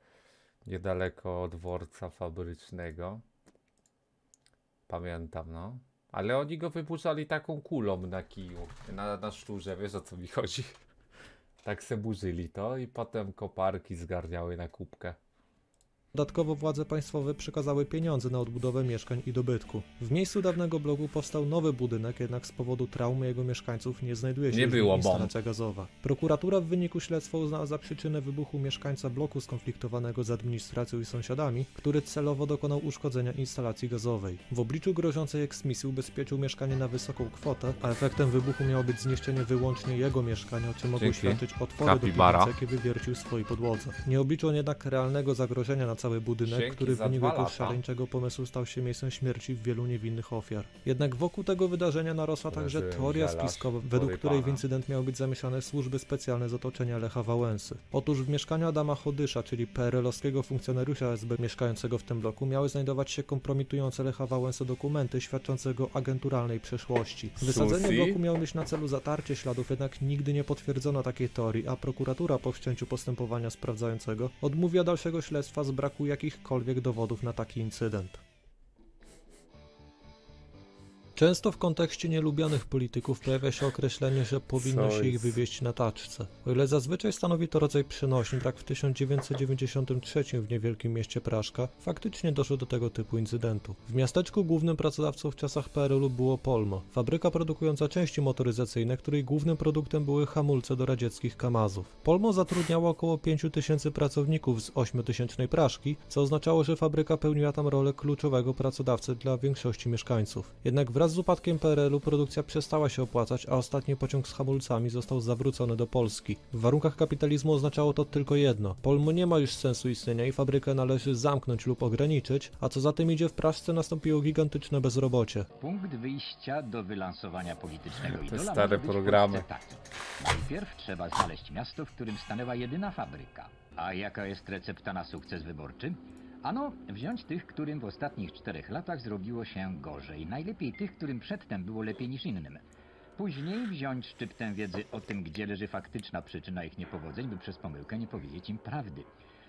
niedaleko dworca fabrycznego. Pamiętam, no. Ale oni go wyburzali taką kulą na kiju, na, na szturze, wiesz o co mi chodzi. Tak se burzyli to i potem koparki zgarniały na kubkę. Dodatkowo władze państwowe przekazały pieniądze na odbudowę mieszkań i dobytku. W miejscu dawnego bloku powstał nowy budynek, jednak z powodu traumy jego mieszkańców nie znajduje się Nie było instalacja gazowa. Prokuratura w wyniku śledztwa uznała za przyczynę wybuchu mieszkańca bloku skonfliktowanego z administracją i sąsiadami, który celowo dokonał uszkodzenia instalacji gazowej. W obliczu grożącej eksmisji ubezpieczył mieszkanie na wysoką kwotę, a efektem wybuchu miało być zniszczenie wyłącznie jego mieszkania, o czym Dzięki. świadczyć otwory Kapibara. do piwnicy, jakie wywiercił w swojej podłodze. Nie obliczył on jednak realnego zagrożenia na cały budynek, Dzięki który w wyniku lata. szaleńczego pomysłu stał się miejscem śmierci wielu niewinnych ofiar. Jednak wokół tego wydarzenia narosła także teoria spiskowa, według której w incydent miały być zamieszane służby specjalne z otoczenia Lecha Wałęsy. Otóż w mieszkaniu Adama Chodysza, czyli PRL-owskiego funkcjonariusza SB mieszkającego w tym bloku, miały znajdować się kompromitujące Lecha Wałęsę dokumenty świadczące o agenturalnej przeszłości. Wysadzenie bloku miało mieć na celu zatarcie śladów, jednak nigdy nie potwierdzono takiej teorii, a prokuratura po wszczęciu postępowania sprawdzającego odmówiła dalszego śledztwa z braku jakichkolwiek dowodów na taki incydent. Często w kontekście nielubianych polityków pojawia się określenie, że powinno się ich wywieźć na taczce. O ile zazwyczaj stanowi to rodzaj przenośni, tak w 1993 w niewielkim mieście Praszka faktycznie doszło do tego typu incydentu. W miasteczku głównym pracodawcą w czasach PRL-u było Polmo, fabryka produkująca części motoryzacyjne, której głównym produktem były hamulce do radzieckich Kamazów. Polmo zatrudniało około 5 tysięcy pracowników z 8-tysięcznej Praszki, co oznaczało, że fabryka pełniła tam rolę kluczowego pracodawcy dla większości mieszkańców. Jednak wraz z upadkiem PRL-u produkcja przestała się opłacać, a ostatni pociąg z hamulcami został zawrócony do Polski. W warunkach kapitalizmu oznaczało to tylko jedno. Polmo nie ma już sensu istnienia i fabrykę należy zamknąć lub ograniczyć, a co za tym idzie w Praszce nastąpiło gigantyczne bezrobocie. Punkt wyjścia do wylansowania politycznego Te idola stare programy. Taki. Najpierw trzeba znaleźć miasto, w którym stanęła jedyna fabryka. A jaka jest recepta na sukces wyborczy? Ano, wziąć tych, którym w ostatnich czterech latach zrobiło się gorzej. Najlepiej tych, którym przedtem było lepiej niż innym. Później wziąć szczyptę wiedzy o tym, gdzie leży faktyczna przyczyna ich niepowodzeń, by przez pomyłkę nie powiedzieć im prawdy.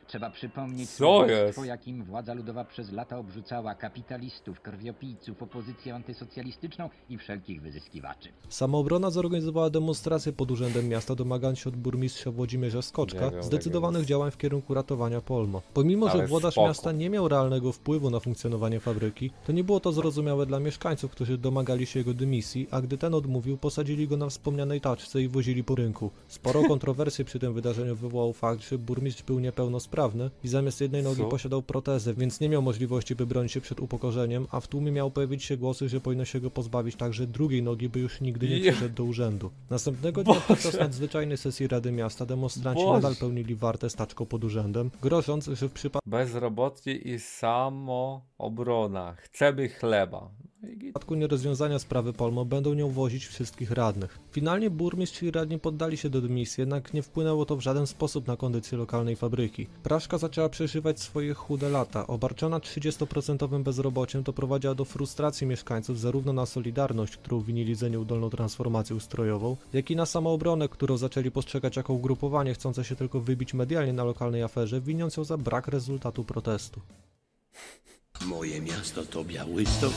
Trzeba przypomnieć Co jest? jakim władza ludowa przez lata obrzucała kapitalistów, krwiopijców, opozycję antysocjalistyczną i wszelkich wyzyskiwaczy. Samoobrona zorganizowała demonstrację pod urzędem miasta, domagając się od burmistrza Włodzimierza Skoczka wiem, zdecydowanych działań w kierunku ratowania Polmo. Pomimo, że włodarz spoko. miasta nie miał realnego wpływu na funkcjonowanie fabryki, to nie było to zrozumiałe dla mieszkańców, którzy domagali się jego dymisji, a gdy ten odmówił, posadzili go na wspomnianej taczce i wozili po rynku. Sporo kontrowersji przy tym wydarzeniu wywołał fakt, że burmistrz był niepełnosprawny i zamiast jednej nogi Co? posiadał protezę, więc nie miał możliwości, by bronić się przed upokorzeniem, a w tłumie miał pojawić się głosy, że powinno się go pozbawić także drugiej nogi, by już nigdy nie przyszedł do urzędu. Następnego dnia Boże. podczas nadzwyczajnej sesji Rady Miasta demonstranci Boże. nadal pełnili wartę staczką pod urzędem, grożąc, że w przypadku Bezrobocie i samoobrona. Chcemy chleba. Git. przypadku nierozwiązania sprawy Polmo będą nią wozić wszystkich radnych. Finalnie burmistrz i radni poddali się do dymisji, jednak nie wpłynęło to w żaden sposób na kondycję lokalnej fabryki. Praszka zaczęła przeżywać swoje chude lata. Obarczona 30% bezrobociem doprowadziła do frustracji mieszkańców zarówno na Solidarność, którą winili za nieudolną transformację ustrojową, jak i na samoobronę, którą zaczęli postrzegać jako ugrupowanie chcące się tylko wybić medialnie na lokalnej aferze, winiąc ją za brak rezultatu protestu. Moje miasto to Białystok,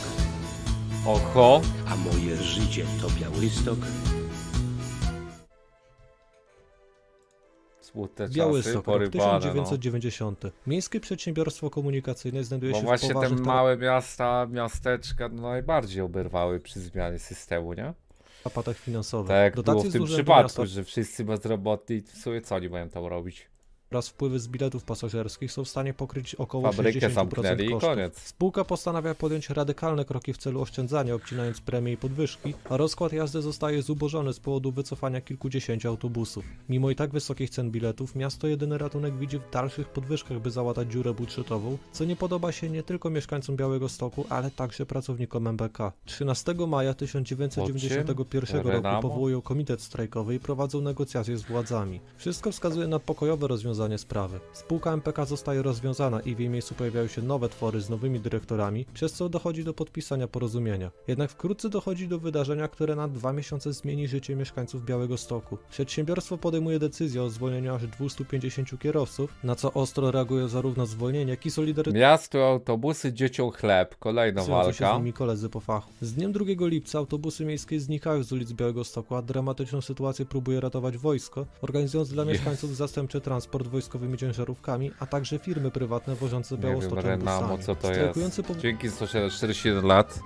Oho. a moje życie to Białystok. Smutne czasy, Białystok, rok porybane, no. 1990. Miejskie przedsiębiorstwo komunikacyjne znajduje Bo się w właśnie te poważnych małe miasta, miasteczka no najbardziej oberwały przy zmianie systemu, nie? tarapatach finansowych. Tak jak było w z tym urzędu przypadku, miasta że wszyscy bezrobotni, w sumie co oni mają tam robić? Oraz wpływy z biletów pasażerskich są w stanie pokryć około Fabrykę 60% zamknęli i kosztów. Spółka postanawia podjąć radykalne kroki w celu oszczędzania, obcinając premie i podwyżki, a rozkład jazdy zostaje zubożony z powodu wycofania kilkudziesięciu autobusów. Mimo i tak wysokich cen biletów, miasto jedyny ratunek widzi w dalszych podwyżkach, by załatać dziurę budżetową, co nie podoba się nie tylko mieszkańcom Białego Stoku, ale także pracownikom MBK. 13 maja 1991 roku powołują komitet strajkowy i prowadzą negocjacje z władzami. Wszystko wskazuje na pokojowe rozwiązanie sprawy. Spółka MPK zostaje rozwiązana i w jej miejscu pojawiają się nowe twory z nowymi dyrektorami, przez co dochodzi do podpisania porozumienia. Jednak wkrótce dochodzi do wydarzenia, które na dwa miesiące zmieni życie mieszkańców Białego Stoku. Przedsiębiorstwo podejmuje decyzję o zwolnieniu aż 250 kierowców, na co ostro reaguje zarówno zwolnienie, jak i solidarytet Miasto, autobusy, dzieciom chleb. Kolejna Związku się z walka. nimi koledzy po fachu. Z dniem 2 lipca autobusy miejskie znikają z ulic Białego Stoku, a dramatyczną sytuację próbuje ratować wojsko, organizując dla mieszkańców zastępczy transport wojskowymi ciężarówkami, a także firmy prywatne wożące Nie wiem, Białostoczem Renamo, busami. co to Strajkujący jest. po... Dzięki za 47 lat.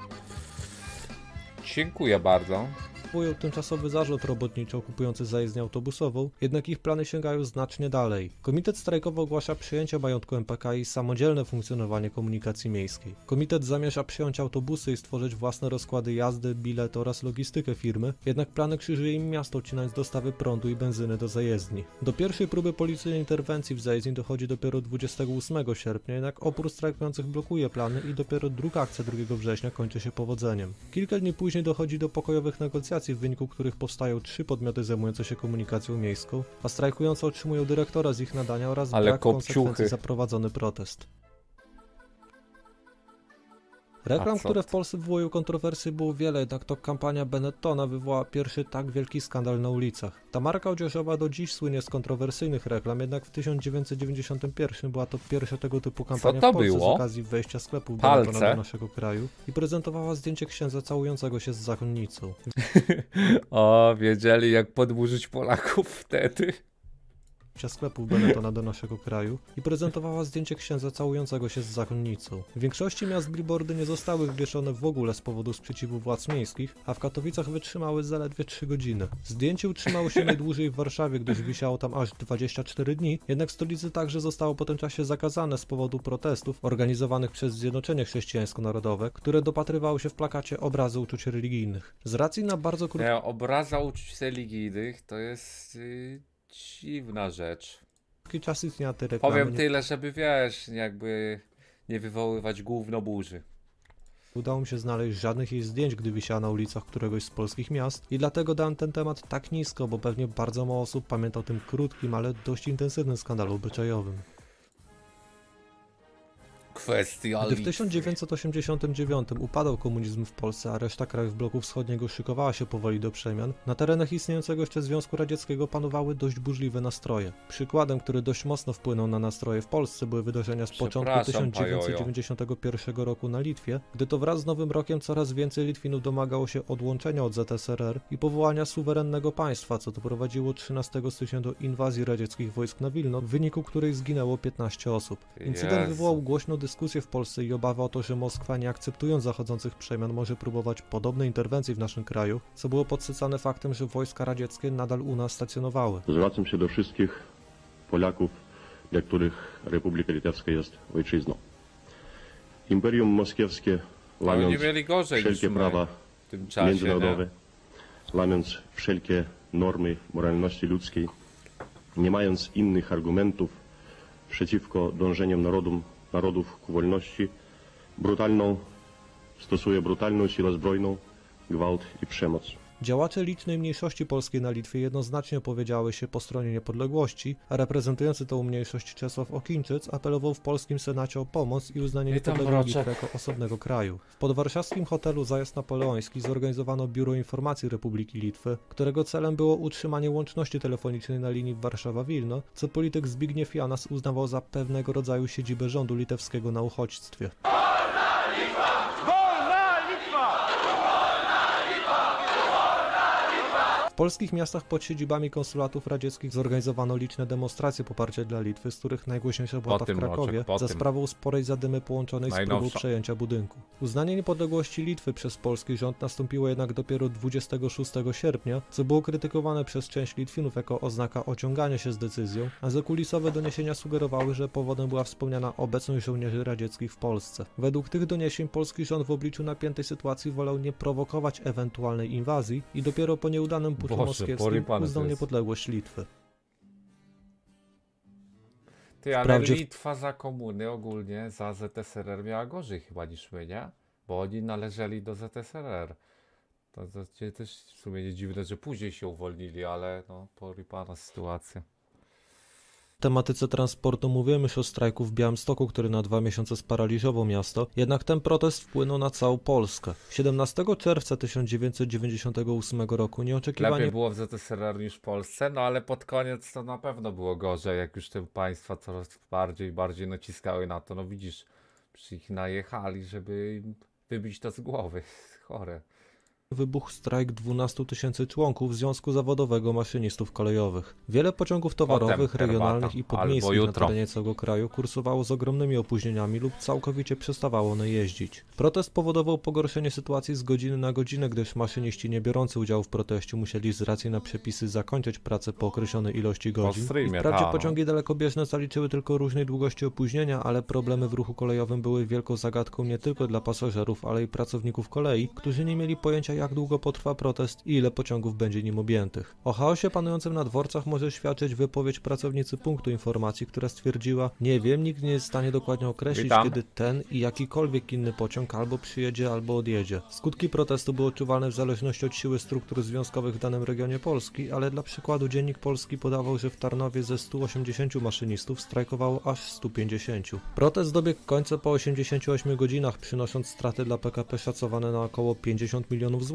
Dziękuję bardzo. Ujął tymczasowy zarząd robotniczy okupujący zajezdnię autobusową, jednak ich plany sięgają znacznie dalej. Komitet strajkowy ogłasza przyjęcie majątku MPK i samodzielne funkcjonowanie komunikacji miejskiej. Komitet zamierza przyjąć autobusy i stworzyć własne rozkłady jazdy, bilet oraz logistykę firmy, jednak plany krzyżuje im miasto, odcinając dostawy prądu i benzyny do zajezdni. Do pierwszej próby policyjnej interwencji w zajezdni dochodzi dopiero 28 sierpnia, jednak opór strajkujących blokuje plany i dopiero druga akcja 2 września kończy się powodzeniem. Kilka dni później dochodzi do pokojowych negocjacji, w wyniku których powstają trzy podmioty zajmujące się komunikacją miejską, a strajkujący otrzymują dyrektora z ich nadania oraz Ale brak kopciuchy. konsekwencji za prowadzony protest. Reklam, które w? Polsce wywołują kontrowersje było wiele, jednak to kampania Benettona wywołała pierwszy tak wielki skandal na ulicach. Ta marka odzieżowa do dziś słynie z kontrowersyjnych reklam, jednak w 1991 była to pierwsza tego typu kampania w Polsce było? z okazji wejścia sklepu Palce? Benettona do naszego kraju i prezentowała zdjęcie księdza całującego się z zakonnicą. O, wiedzieli jak podburzyć Polaków wtedy. Wejścia sklepu Benettona do naszego kraju i prezentowała zdjęcie księdza całującego się z zakonnicą. W większości miast billboardy nie zostały wywieszone w ogóle z powodu sprzeciwu władz miejskich, a w Katowicach wytrzymały zaledwie 3 godziny. Zdjęcie utrzymało się najdłużej w Warszawie, gdyż wisiało tam aż 24 dni, jednak stolicy także zostało po tym czasie zakazane z powodu protestów organizowanych przez Zjednoczenie Chrześcijańsko-Narodowe, które dopatrywało się w plakacie obrazy uczuć religijnych. Z racji na bardzo krótki Nie, obraza uczuć religijnych to jest y, dziwna rzecz. czas istnienia tej reklamy, Powiem tyle, żeby wiesz, jakby nie wywoływać gówno burzy. udało mi się znaleźć żadnych jej zdjęć, gdy wisiała na ulicach któregoś z polskich miast i dlatego dałem ten temat tak nisko, bo pewnie bardzo mało osób pamięta o tym krótkim, ale dość intensywnym skandalu obyczajowym. Kwestia Gdy w Litwy. 1989 upadał komunizm w Polsce, a reszta krajów bloku wschodniego szykowała się powoli do przemian, na terenach istniejącego jeszcze Związku Radzieckiego panowały dość burzliwe nastroje. Przykładem, który dość mocno wpłynął na nastroje w Polsce były wydarzenia z początku Przepraszam, pajojo. 1991 roku na Litwie, gdy to wraz z Nowym Rokiem coraz więcej Litwinów domagało się odłączenia od ZSRR i powołania suwerennego państwa, co doprowadziło 13 stycznia do inwazji radzieckich wojsk na Wilno, w wyniku której zginęło 15 osób. Incydent Jezu. wywołał głośną dyskusję w Polsce i obawę o to, że Moskwa nie akceptując zachodzących przemian może próbować podobnej interwencji w naszym kraju, co było podsycane faktem, że wojska radzieckie nadal u nas stacjonowały. Zwracam się do wszystkich Polaków, dla których Republika Litewska jest ojczyzną. Imperium Moskiewskie, łamiąc wszelkie prawa czasie. międzynarodowe, łamiąc wszelkie normy moralności ludzkiej, nie mając innych argumentów przeciwko dążeniom narodom, narodów ku wolności, brutalną, stosuje brutalną siłę zbrojną, gwałt i przemoc. Działacze licznej mniejszości polskiej na Litwie jednoznacznie opowiedziały się po stronie niepodległości, a reprezentujący tą mniejszość Czesław Okińczyc apelował w polskim Senacie o pomoc i uznanie I tam niepodległej mroczek. Litwy jako osobnego kraju. W podwarszawskim hotelu Zajazd Napoleoński zorganizowano Biuro Informacji Republiki Litwy, którego celem było utrzymanie łączności telefonicznej na linii Warszawa-Wilno, co polityk Zbigniew Janas uznawał za pewnego rodzaju siedzibę rządu litewskiego na uchodźstwie. W polskich miastach pod siedzibami konsulatów radzieckich zorganizowano liczne demonstracje poparcia dla Litwy, z których najgłośniejsza była ta w Krakowie, Roczek, po za tym. sprawą sporej zadymy połączonej z próbą przejęcia budynku. Uznanie niepodległości Litwy przez polski rząd nastąpiło jednak dopiero 26 sierpnia, co było krytykowane przez część Litwinów jako oznaka ociągania się z decyzją, a zakulisowe doniesienia sugerowały, że powodem była wspomniana obecność żołnierzy radzieckich w Polsce. Według tych doniesień polski rząd w obliczu napiętej sytuacji wolał nie prowokować ewentualnej inwazji i dopiero po nieudanym puczu Boże, moskiewskim uznał niepodległość Litwy. Ty, ale Wprawdzie Litwa za komuny ogólnie, za ZSRR miała gorzej chyba niż my, nie? Bo oni należeli do ZSRR. To, to cię też w sumie nie dziwne, że później się uwolnili, ale no, porypana sytuacja. Tematyce transportu mówiłem już o strajku w Białymstoku, który na dwa miesiące sparaliżował miasto, jednak ten protest wpłynął na całą Polskę. 17 czerwca 1998 roku nieoczekiwanie Lepiej było w ZSRR niż w Polsce, no ale pod koniec to na pewno było gorzej, jak już te państwa coraz bardziej i bardziej naciskały na to. No widzisz, przy ich najechali, żeby wybić to z głowy. Chore. Wybuchł strajk 12 tysięcy członków Związku Zawodowego Maszynistów Kolejowych. Wiele pociągów towarowych, herbata. regionalnych i Albo podmiejskich na terenie całego kraju kursowało z ogromnymi opóźnieniami lub całkowicie przestawało one jeździć. Protest powodował pogorszenie sytuacji z godziny na godzinę, gdyż maszyniści nie biorący udziału w proteście musieli z racji na przepisy zakończyć pracę po określonej ilości godzin. I streamie, wprawdzie ta, pociągi dalekobieżne zaliczyły tylko różnej długości opóźnienia, ale problemy w ruchu kolejowym były wielką zagadką nie tylko dla pasażerów, ale i pracowników kolei, którzy nie mieli pojęcia jak długo potrwa protest i ile pociągów będzie nim objętych. O chaosie panującym na dworcach może świadczyć wypowiedź pracownicy punktu informacji, która stwierdziła Nie wiem, nikt nie jest w stanie dokładnie określić, Witam. kiedy ten i jakikolwiek inny pociąg albo przyjedzie, albo odjedzie. Skutki protestu były odczuwalne w zależności od siły struktur związkowych w danym regionie Polski, ale dla przykładu Dziennik Polski podawał, że w Tarnowie ze 180 maszynistów strajkowało aż 150. Protest dobiegł końca po 88 godzinach, przynosząc straty dla PKP szacowane na około 50 milionów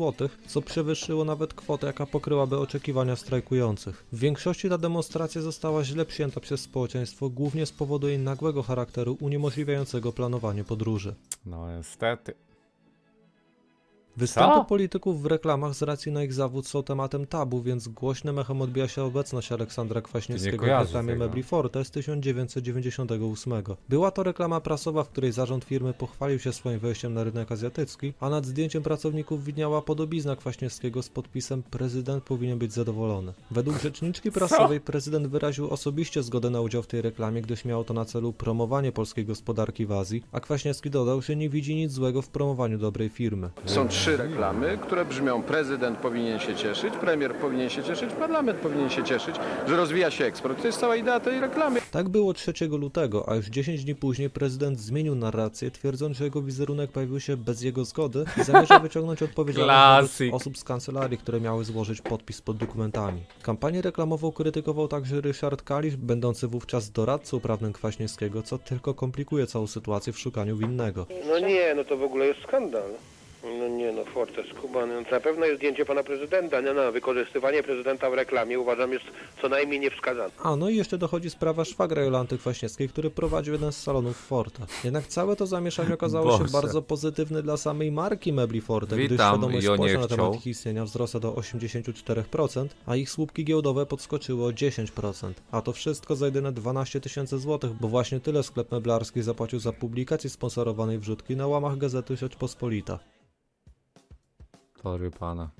co przewyższyło nawet kwotę, jaka pokryłaby oczekiwania strajkujących. W większości ta demonstracja została źle przyjęta przez społeczeństwo, głównie z powodu jej nagłego charakteru uniemożliwiającego planowanie podróży. No niestety. Występy Co? polityków w reklamach z racji na ich zawód są tematem tabu, więc głośnym echem odbija się obecność Aleksandra Kwaśniewskiego w reklamie tego. Mebli Forte z 1998. Była to reklama prasowa, w której zarząd firmy pochwalił się swoim wejściem na rynek azjatycki, a nad zdjęciem pracowników widniała podobizna Kwaśniewskiego z podpisem prezydent powinien być zadowolony. Według rzeczniczki prasowej prezydent wyraził osobiście zgodę na udział w tej reklamie, gdyż miało to na celu promowanie polskiej gospodarki w Azji, a Kwaśniewski dodał, że nie widzi nic złego w promowaniu dobrej firmy. Są trzy reklamy, które brzmią prezydent powinien się cieszyć, premier powinien się cieszyć, parlament powinien się cieszyć, że rozwija się eksport. To jest cała idea tej reklamy. Tak było 3 lutego, a już 10 dni później prezydent zmienił narrację, twierdząc, że jego wizerunek pojawił się bez jego zgody i zamierza wyciągnąć odpowiedzialność osób z kancelarii, które miały złożyć podpis pod dokumentami. Kampanię reklamową krytykował także Ryszard Kalisz, będący wówczas doradcą prawnym Kwaśniewskiego, co tylko komplikuje całą sytuację w szukaniu winnego. No nie, no to w ogóle jest skandal. No nie, no Fortes, Kuba, no na pewno jest zdjęcie pana prezydenta, nie no, wykorzystywanie prezydenta w reklamie uważam jest co najmniej niewskazane. A, no i jeszcze dochodzi sprawa szwagra Jolanty Kwaśniewskiej, który prowadził jeden z salonów Forte. Jednak całe to zamieszanie okazało się Boże. bardzo pozytywne dla samej marki mebli Forte, gdyż Witam, świadomość jo nie społeczna na temat ich istnienia wzrosła do 84%, a ich słupki giełdowe podskoczyły o 10%. A to wszystko za jedyne 12 tysięcy złotych, bo właśnie tyle sklep meblarski zapłacił za publikację sponsorowanej wrzutki na łamach Gazety Rzeczpospolita. Tory pana.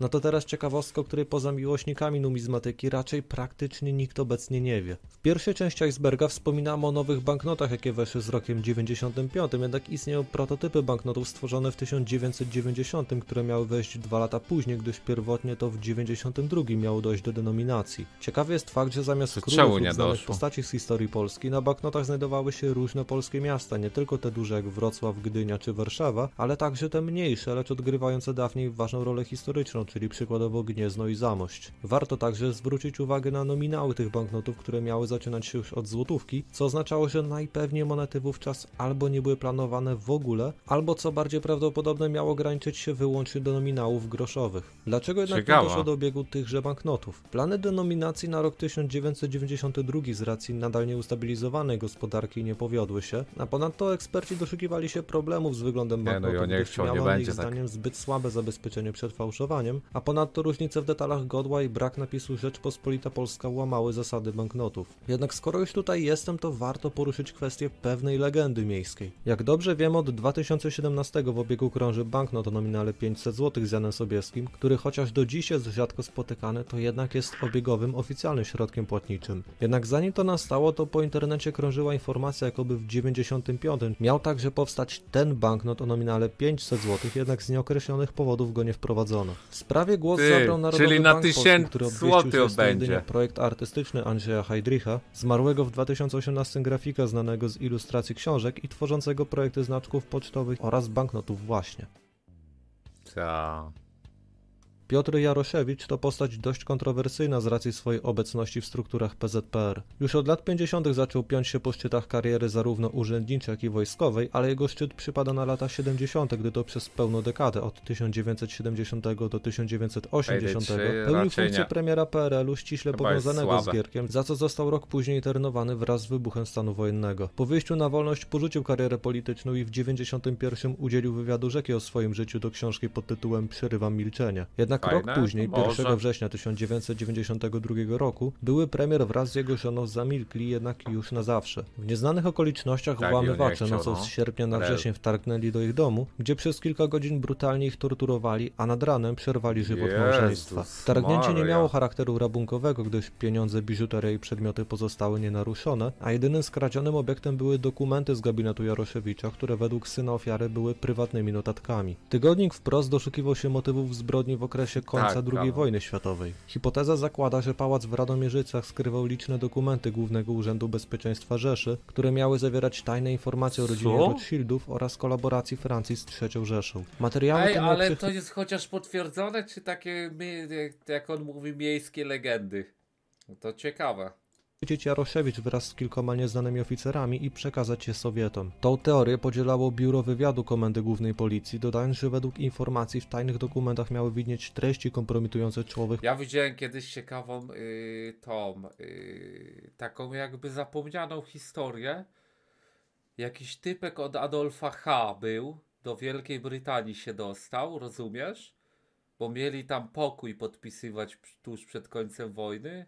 No to teraz ciekawostka, o której poza miłośnikami numizmatyki raczej praktycznie nikt obecnie nie wie. W pierwszej części iceberga wspominamy o nowych banknotach, jakie weszły z rokiem 95, jednak istnieją prototypy banknotów stworzone w 1990, które miały wejść dwa lata później, gdyż pierwotnie to w 92 miało dojść do denominacji. Ciekawy jest fakt, że zamiast To królów lub znanych postaci z historii Polski, na banknotach znajdowały się różne polskie miasta, nie tylko te duże jak Wrocław, Gdynia czy Warszawa, ale także te mniejsze, lecz odgrywające dawniej ważną rolę historyczną, czyli przykładowo Gniezno i Zamość. Warto także zwrócić uwagę na nominały tych banknotów, które miały zaczynać się już od złotówki, co oznaczało, że najpewniej monety wówczas albo nie były planowane w ogóle, albo co bardziej prawdopodobne miało ograniczyć się wyłącznie do nominałów groszowych. Dlaczego jednak Ciekawa. nie doszło do obiegu tychże banknotów? Plany denominacji na rok 1992 z racji nadal nieustabilizowanej gospodarki nie powiodły się, a ponadto eksperci doszukiwali się problemów z wyglądem Nie, no i banknotów, on nie chciał, one będzie ich tak. zdaniem zbyt słabe zabezpieczenie przed fałszowaniem, a ponadto różnice w detalach godła i brak napisu Rzeczpospolita Polska łamały zasady banknotów. Jednak skoro już tutaj jestem, to warto poruszyć kwestię pewnej legendy miejskiej. Jak dobrze wiem, od 2017 w obiegu krąży banknot o nominale 500 zł z Janem Sobieskim, który chociaż do dziś jest rzadko spotykany, to jednak jest obiegowym, oficjalnym środkiem płatniczym. Jednak zanim to nastało, to po internecie krążyła informacja, jakoby w 95 miał także powstać ten banknot o nominale 500 zł, jednak z nieokreślonych powodów go nie wprowadzono. Sprawie głos Ty, zabrał Narodowy czyli na Bank Polski, 1000 który obwieścił, to będzie. projekt artystyczny Andrzeja Heidricha, zmarłego w 2018 grafika znanego z ilustracji książek i tworzącego projekty znaczków pocztowych oraz banknotów właśnie. Ta. Piotr Jaroszewicz to postać dość kontrowersyjna z racji swojej obecności w strukturach PZPR. Już od lat 50. zaczął piąć się po szczytach kariery zarówno urzędniczej, jak i wojskowej, ale jego szczyt przypada na lata 70., gdy to przez pełną dekadę od 1970 do 1980 pełnił funkcję premiera PRL-u ściśle Chyba powiązanego z. Gierkiem, za co został rok później internowany wraz z wybuchem stanu wojennego. Po wyjściu na wolność porzucił karierę polityczną i w 91 udzielił wywiadu rzeki o swoim życiu do książki pod tytułem Przerywam milczenie. Jednak Fajne, rok później, to może. 1 września 1992 roku, były premier wraz z jego żoną zamilkli jednak już na zawsze. W nieznanych okolicznościach Tak, włamywacze nocą z no. sierpnia na wrzesień wtargnęli do ich domu, gdzie przez kilka godzin brutalnie ich torturowali, a nad ranem przerwali żywot Jezus małżeństwa. Wtargnięcie nie miało charakteru rabunkowego, gdyż pieniądze, biżuteria i przedmioty pozostały nienaruszone, a jedynym skradzionym obiektem były dokumenty z gabinetu Jaroszewicza, które według syna ofiary były prywatnymi notatkami. Tygodnik wprost doszukiwał się motywów zbrodni w okresie końca Tak, II wojny światowej. Hipoteza zakłada, że pałac w Radomierzycach skrywał liczne dokumenty Głównego Urzędu Bezpieczeństwa Rzeszy, które miały zawierać tajne informacje o rodzinie Co? Rothschildów oraz kolaboracji Francji z III Rzeszą. Materiały Ej, ale to jest chociaż potwierdzone, czy takie, jak on mówi, miejskie legendy? No to ciekawe. Chwycić Jaroszewicz wraz z kilkoma nieznanymi oficerami i przekazać je Sowietom. Tą teorię podzielało Biuro Wywiadu Komendy Głównej Policji, dodając, że według informacji w tajnych dokumentach miały widnieć treści kompromitujące człowiek Ja widziałem kiedyś ciekawą y, tą, y, taką jakby zapomnianą historię. Jakiś typek od Adolfa H. był, do Wielkiej Brytanii się dostał, rozumiesz? Bo mieli tam pokój podpisywać tuż przed końcem wojny,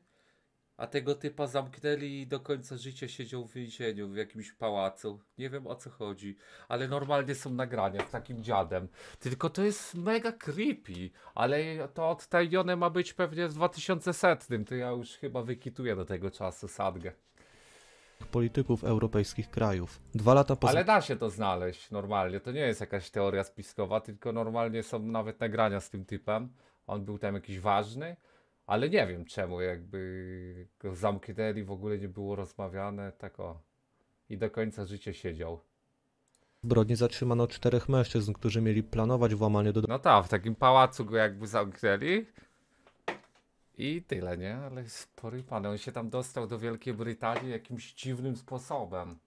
a tego typa zamknęli i do końca życia siedział w więzieniu w jakimś pałacu. Nie wiem o co chodzi, ale normalnie są nagrania z takim dziadem. Tylko to jest mega creepy, ale to odtajnione ma być pewnie w 2100, to ja już chyba wykituję do tego czasu sadgę. polityków europejskich krajów. Dwa lata po Ale da się to znaleźć normalnie, to nie jest jakaś teoria spiskowa, tylko normalnie są nawet nagrania z tym typem. On był tam jakiś ważny, ale nie wiem czemu jakby go zamknęli, w ogóle nie było rozmawiane, tak o. I do końca życia siedział. zbrodni zatrzymano czterech mężczyzn, którzy mieli planować włamanie do No tak, w takim pałacu go jakby zamknęli. I tyle, nie? Ale spory pan, on się tam dostał do Wielkiej Brytanii jakimś dziwnym sposobem.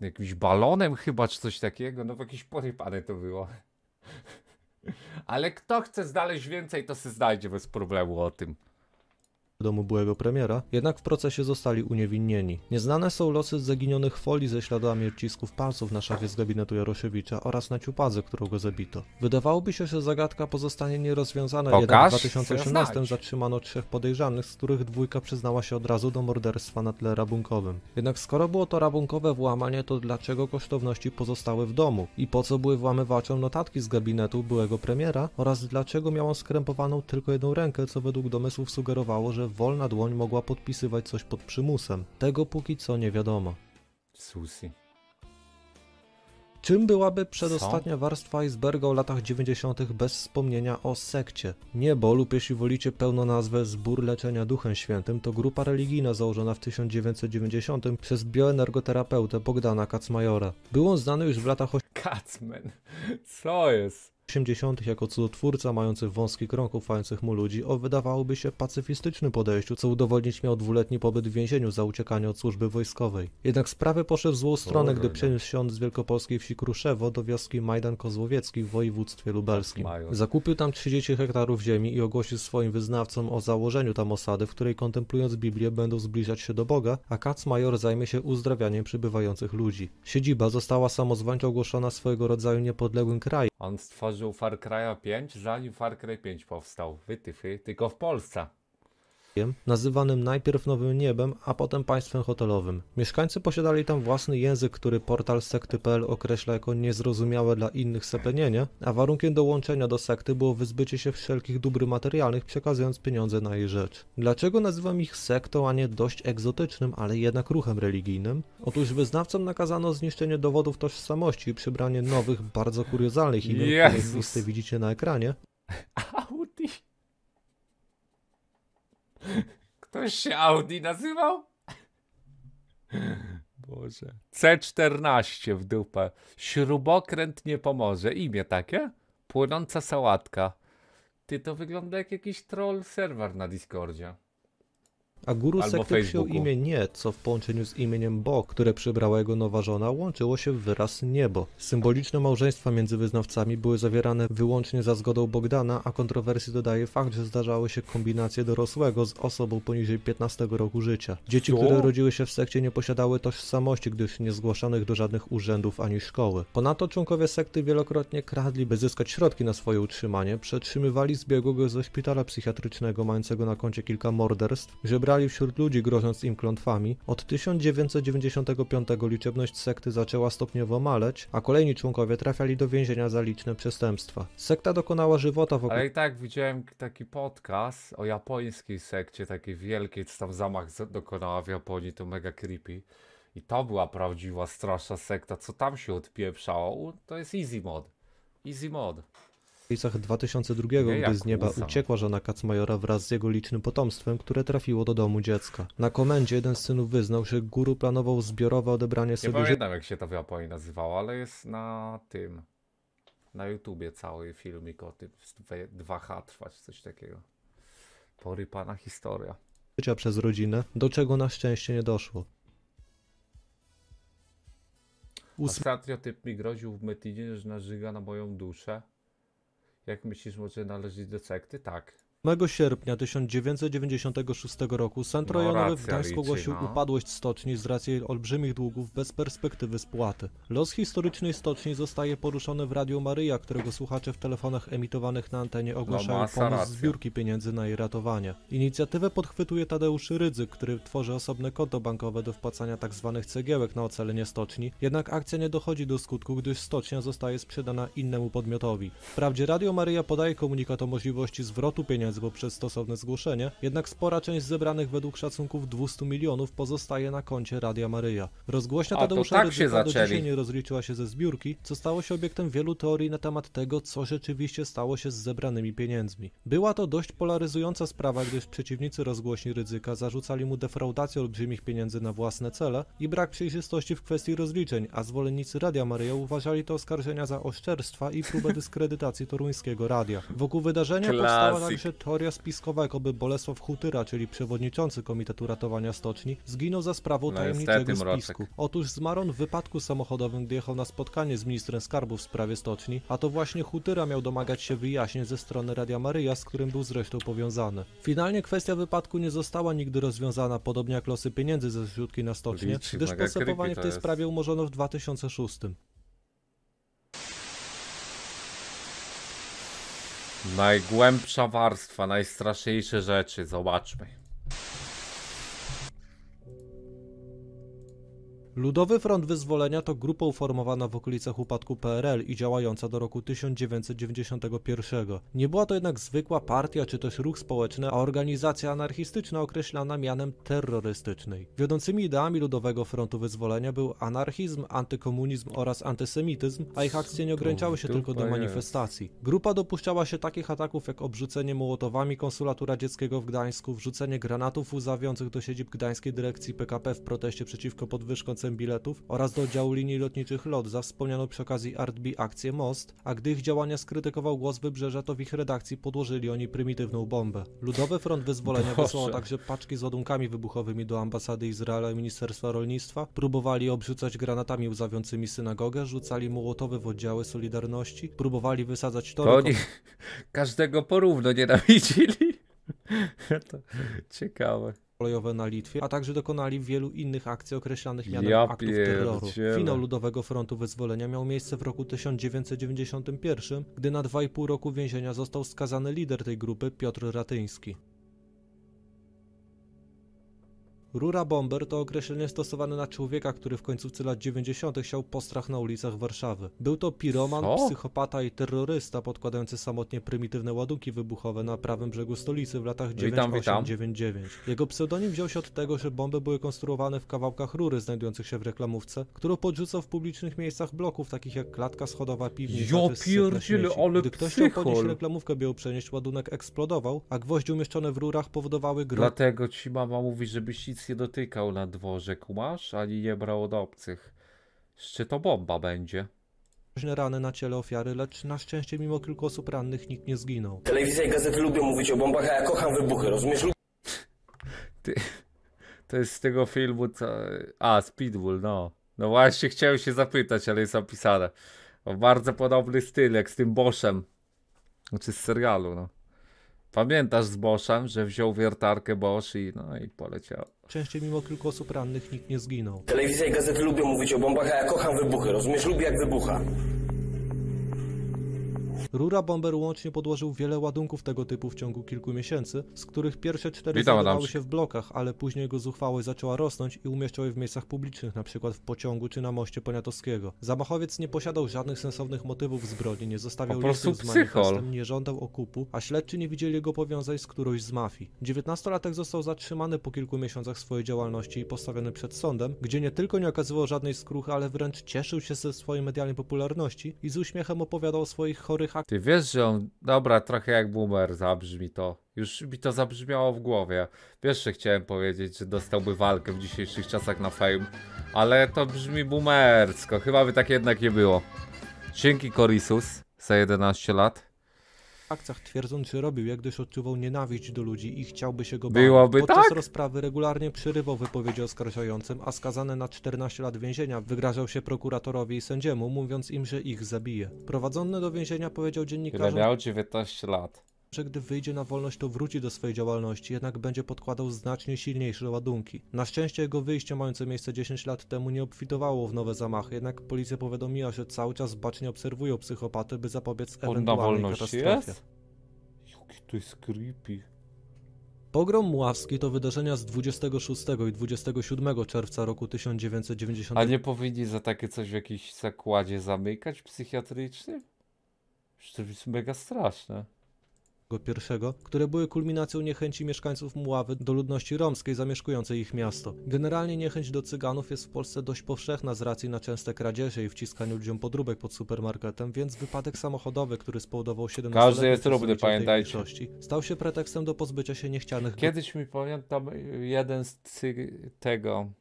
Jakimś balonem chyba, czy coś takiego. No jakieś porypane to było. Ale kto chce znaleźć więcej, to się znajdzie bez problemu o tym. Domu byłego premiera, jednak w procesie zostali uniewinnieni. Nieznane są losy zaginionych folii ze śladami odcisków palców na szafie z gabinetu Jaroszewicza oraz na ciupadze, którą go zabito. Wydawałoby się, że zagadka pozostanie nierozwiązana, jednak w Pokaż, 2018 chcę znać. zatrzymano trzech podejrzanych, z których dwójka przyznała się od razu do morderstwa na tle rabunkowym. Jednak skoro było to rabunkowe włamanie, to dlaczego kosztowności pozostały w domu? I po co były włamywaczom notatki z gabinetu byłego premiera? Oraz dlaczego miał on skrępowaną tylko jedną rękę, co według domysłów sugerowało, że wolna dłoń mogła podpisywać coś pod przymusem? Tego póki co nie wiadomo. Susi. Czym byłaby przedostatnia warstwa iceberga o latach 90. bez wspomnienia o sekcie? Niebo lub jeśli wolicie pełną nazwę Zbór Leczenia Duchem Świętym to grupa religijna założona w 1990 przez bioenergoterapeutę Bogdana Kacmajora. Był on znany już w latach Kacmen. Co jest? 80. jako cudotwórca mający wąski krąg ufających mu ludzi o wydawałoby się pacyfistycznym podejściu, co udowodnić miał dwuletni pobyt w więzieniu za uciekanie od służby wojskowej. Jednak sprawy poszły w złą stronę, gdy przeniósł się z wielkopolskiej wsi Kruszewo do wioski Majdan Kozłowiecki w województwie lubelskim. Major. Zakupił tam 30 hektarów ziemi i ogłosił swoim wyznawcom o założeniu tam osady, w której kontemplując Biblię będą zbliżać się do Boga, a Kacmajor zajmie się uzdrawianiem przybywających ludzi. Siedziba została samozwańczo ogłoszona swojego rodzaju niepodległym krajem, On stworzył Far Cry'a 5, zanim Far Cry 5 powstał. Wytyfy, tylko w Polsce. Nazywanym najpierw Nowym Niebem, a potem państwem hotelowym. Mieszkańcy posiadali tam własny język, który portal sekty.pl określa jako niezrozumiałe dla innych seplenienie, a warunkiem dołączenia do sekty było wyzbycie się wszelkich dóbr materialnych, przekazując pieniądze na jej rzecz. Dlaczego nazywam ich sektą, a nie dość egzotycznym, ale jednak ruchem religijnym? Otóż wyznawcom nakazano zniszczenie dowodów tożsamości i przybranie nowych, bardzo kuriozalnych imion, listy widzicie na ekranie. Ktoś się Audi nazywał? Boże. C14 w dupę. Śrubokręt nie pomoże. Imię takie? Płynąca sałatka. Ty, to wygląda jak jakiś troll serwer na Discordzie. A guru Albo sekty przyjął imię Nie, co w połączeniu z imieniem Bo, które przybrała jego nowa żona, łączyło się w wyraz niebo. Symboliczne małżeństwa między wyznawcami były zawierane wyłącznie za zgodą Bogdana, a kontrowersji dodaje fakt, że zdarzały się kombinacje dorosłego z osobą poniżej 15 roku życia. Dzieci, Co? które rodziły się w sekcie nie posiadały tożsamości, gdyż nie zgłoszonych do żadnych urzędów ani szkoły. Ponadto członkowie sekty wielokrotnie kradli, by zyskać środki na swoje utrzymanie, przetrzymywali zbiegłego ze szpitala psychiatrycznego mającego na koncie kilka morderstw, żebrali wśród ludzi grożąc im klątwami. Od 1995 liczebność sekty zaczęła stopniowo maleć, a kolejni członkowie trafiali do więzienia za liczne przestępstwa. Sekta dokonała żywota wokół Ale i tak widziałem taki podcast o japońskiej sekcie, takiej wielkiej, co tam zamach dokonała w Japonii, to mega creepy. I to była prawdziwa, straszna sekta, co tam się odpieprzało, to jest easy mod. Easy mod. Okolicach 2002, Nie gdy z nieba uciekła żona Kacmajora wraz z jego licznym potomstwem, które trafiło do domu dziecka. Na komendzie jeden z synów wyznał, że guru planował zbiorowe odebranie Nie sobie życia. pamiętam jak się to w Japonii nazywało, ale jest na tym, na YouTubie cały filmik o tym, z dwe- 2H trwać, coś takiego. Porypana historia. życia przez rodzinę, do czego na szczęście nie doszło. Ostatnio typ mi groził w Metinie, że nażyga na moją duszę. Jak myślisz, może należeć do sekty? Tak. 8 sierpnia 1996 roku Centro No, w Gdańsku ogłosił no. upadłość stoczni z racji jej olbrzymich długów bez perspektywy spłaty. Los historycznej stoczni zostaje poruszony w Radio Maryja, którego słuchacze w telefonach emitowanych na antenie ogłaszają No, pomoc racja. zbiórki pieniędzy na jej ratowanie. Inicjatywę podchwytuje Tadeusz Rydzyk, który tworzy osobne konto bankowe do wpłacania tzw. cegiełek na ocalenie stoczni, jednak akcja nie dochodzi do skutku, gdyż stocznia zostaje sprzedana innemu podmiotowi. Wprawdzie Radio Maryja podaje komunikat o możliwości zwrotu pieniędzy poprzez stosowne zgłoszenie, jednak spora część zebranych według szacunków 200 milionów pozostaje na koncie Radia Maryja. Rozgłośnia to Tadeusza tak Rydzyka do dzisiaj nie rozliczyła się ze zbiórki, co stało się obiektem wielu teorii na temat tego, co rzeczywiście stało się z zebranymi pieniędzmi. Była to dość polaryzująca sprawa, gdyż przeciwnicy rozgłośni Rydzyka zarzucali mu defraudację olbrzymich pieniędzy na własne cele i brak przejrzystości w kwestii rozliczeń, a zwolennicy Radia Maryja uważali te oskarżenia za oszczerstwa i próbę dyskredytacji toruńskiego radia. Wokół wydarzenia powstała Klasyk. także teoria spiskowa, jakoby Bolesław Hutyra, czyli przewodniczący Komitetu Ratowania Stoczni, zginął za sprawą No tajemniczego spisku. Otóż zmarł on w wypadku samochodowym, gdy jechał na spotkanie z ministrem skarbu w sprawie stoczni, a to właśnie Hutyra miał domagać się wyjaśnień ze strony Radia Maryja, z którym był zresztą powiązany. Finalnie kwestia wypadku nie została nigdy rozwiązana, podobnie jak losy pieniędzy ze zrzutki na stocznię, Liczy, gdyż postępowanie w tej sprawie umorzono w 2006. Najgłębsza warstwa, najstraszniejsze rzeczy, zobaczmy. Ludowy Front Wyzwolenia to grupa uformowana w okolicach upadku PRL i działająca do roku 1991. Nie była to jednak zwykła partia czy też ruch społeczny, a organizacja anarchistyczna określana mianem terrorystycznej. Wiodącymi ideami Ludowego Frontu Wyzwolenia był anarchizm, antykomunizm oraz antysemityzm, a ich akcje nie ograniczały się tylko do manifestacji. Grupa dopuszczała się takich ataków jak obrzucenie mołotowami konsulatu radzieckiego w Gdańsku, wrzucenie granatów łzawiących do siedzib Gdańskiej Dyrekcji PKP w proteście przeciwko podwyżkom cen biletów oraz do oddziału linii lotniczych LOT za wspomnianą przy okazji ArtB akcję Most, a gdy ich działania skrytykował głos Wybrzeża, to w ich redakcji podłożyli oni prymitywną bombę. Ludowy Front Wyzwolenia Boże. wysłał także paczki z ładunkami wybuchowymi do ambasady Izraela i Ministerstwa Rolnictwa, próbowali obrzucać granatami łzawiącymi synagogę, rzucali mołotowy w oddziały Solidarności, próbowali wysadzać To tory oni każdego porówno nienawidzili. to ciekawe. Kolejowe na Litwie, a także dokonali wielu innych akcji określanych mianem Ja aktów terroru. Finał Ludowego Frontu Wyzwolenia miał miejsce w roku 1991, gdy na 2,5 roku więzienia został skazany lider tej grupy Piotr Ratyński. Rura bomber to określenie stosowane na człowieka, który w końcówce lat 90. siał postrach na ulicach Warszawy. Był to piroman, Co? psychopata i terrorysta podkładający samotnie prymitywne ładunki wybuchowe na prawym brzegu stolicy w latach Witam, witam. 98-99. Jego pseudonim wziął się od tego, że bomby były konstruowane w kawałkach rury znajdujących się w reklamówce, którą podrzucał w publicznych miejscach bloków, takich jak klatka schodowa, piwnica Ja czy śmieci. ale Gdy ktoś chciał podnieść reklamówkę, by ją przenieść, ładunek eksplodował, a gwoździe umieszczone w rurach powodowały grot Dlatego ci mama mówi, żebyś nic nie dotykał na dworze, kumasz, ani nie brał od obcych. Jeszcze to bomba będzie. rany na ciele ofiary, lecz na szczęście mimo kilku osób rannych nikt nie zginął. Telewizja i gazety lubią mówić o bombach, a ja kocham wybuchy, rozumiesz? Ty, to jest z tego filmu, co... A, Speedbull, no. No właśnie chciałem się zapytać, ale jest opisane. O bardzo podobny styl, jak z tym Boszem. Znaczy z serialu, no. Pamiętasz z Boszem, że wziął wiertarkę Bosch i no i poleciał. Szczęście mimo kilku osób rannych nikt nie zginął. Telewizja i gazety lubią mówić o bombach, a ja kocham wybuchy, rozumiesz? Lubię jak wybucha. Rura Bomber łącznie podłożył wiele ładunków tego typu w ciągu kilku miesięcy, z których pierwsze cztery Witam, znajdowały się w blokach, ale później jego zuchwałość zaczęła rosnąć i umieszczał je w miejscach publicznych, np. w pociągu czy na moście Poniatowskiego. Zamachowiec nie posiadał żadnych sensownych motywów zbrodni, nie zostawiał listów z manifestem, nie żądał okupu, a śledczy nie widzieli jego powiązań z którąś z mafii. 19-latek został zatrzymany po kilku miesiącach swojej działalności i postawiony przed sądem, gdzie nie tylko nie okazywał żadnej skruchy, ale wręcz cieszył się ze swojej medialnej popularności i z uśmiechem opowiadał o swoich chorych Ty wiesz, że on. Dobra, trochę jak boomer zabrzmi to. Już mi to zabrzmiało w głowie. Wiesz, że chciałem powiedzieć, że dostałby walkę w dzisiejszych czasach na fame, ale to brzmi boomersko. Chyba by tak jednak nie było. Dzięki Korisus za 11 lat. Akcjach twierdząc, że robił je, gdyż odczuwał nienawiść do ludzi i chciałby się go Byłoby bawić. Podczas tak? rozprawy regularnie przerywał wypowiedzi oskarżającym, a skazany na 14 lat więzienia wygrażał się prokuratorowi i sędziemu, mówiąc im, że ich zabije. Prowadzony do więzienia powiedział Ile dziennikarzom, miał 19 lat. Że gdy wyjdzie na wolność, to wróci do swojej działalności, jednak będzie podkładał znacznie silniejsze ładunki. Na szczęście jego wyjście mające miejsce 10 lat temu nie obfitowało w nowe zamachy, jednak policja powiadomiła, że cały czas bacznie obserwują psychopatę, by zapobiec On na ewentualnej wolności katastrofie. jest? Jaki to jest creepy. Pogrom Muławski to wydarzenia z 26 i 27 czerwca roku 1990. A nie powinni za takie coś w jakimś zakładzie zamykać psychiatrycznym? Przecież To jest mega straszne. Które były kulminacją niechęci mieszkańców Muławy do ludności romskiej zamieszkującej ich miasto. Generalnie niechęć do cyganów jest w Polsce dość powszechna z racji na częste kradzieże i wciskaniu ludziom podróbek pod supermarketem, więc wypadek samochodowy, który spowodował 17 Każdy jest równy, pamiętajcie. stał się pretekstem do pozbycia się niechcianych Kiedyś mi pamiętam, jeden z cy- tego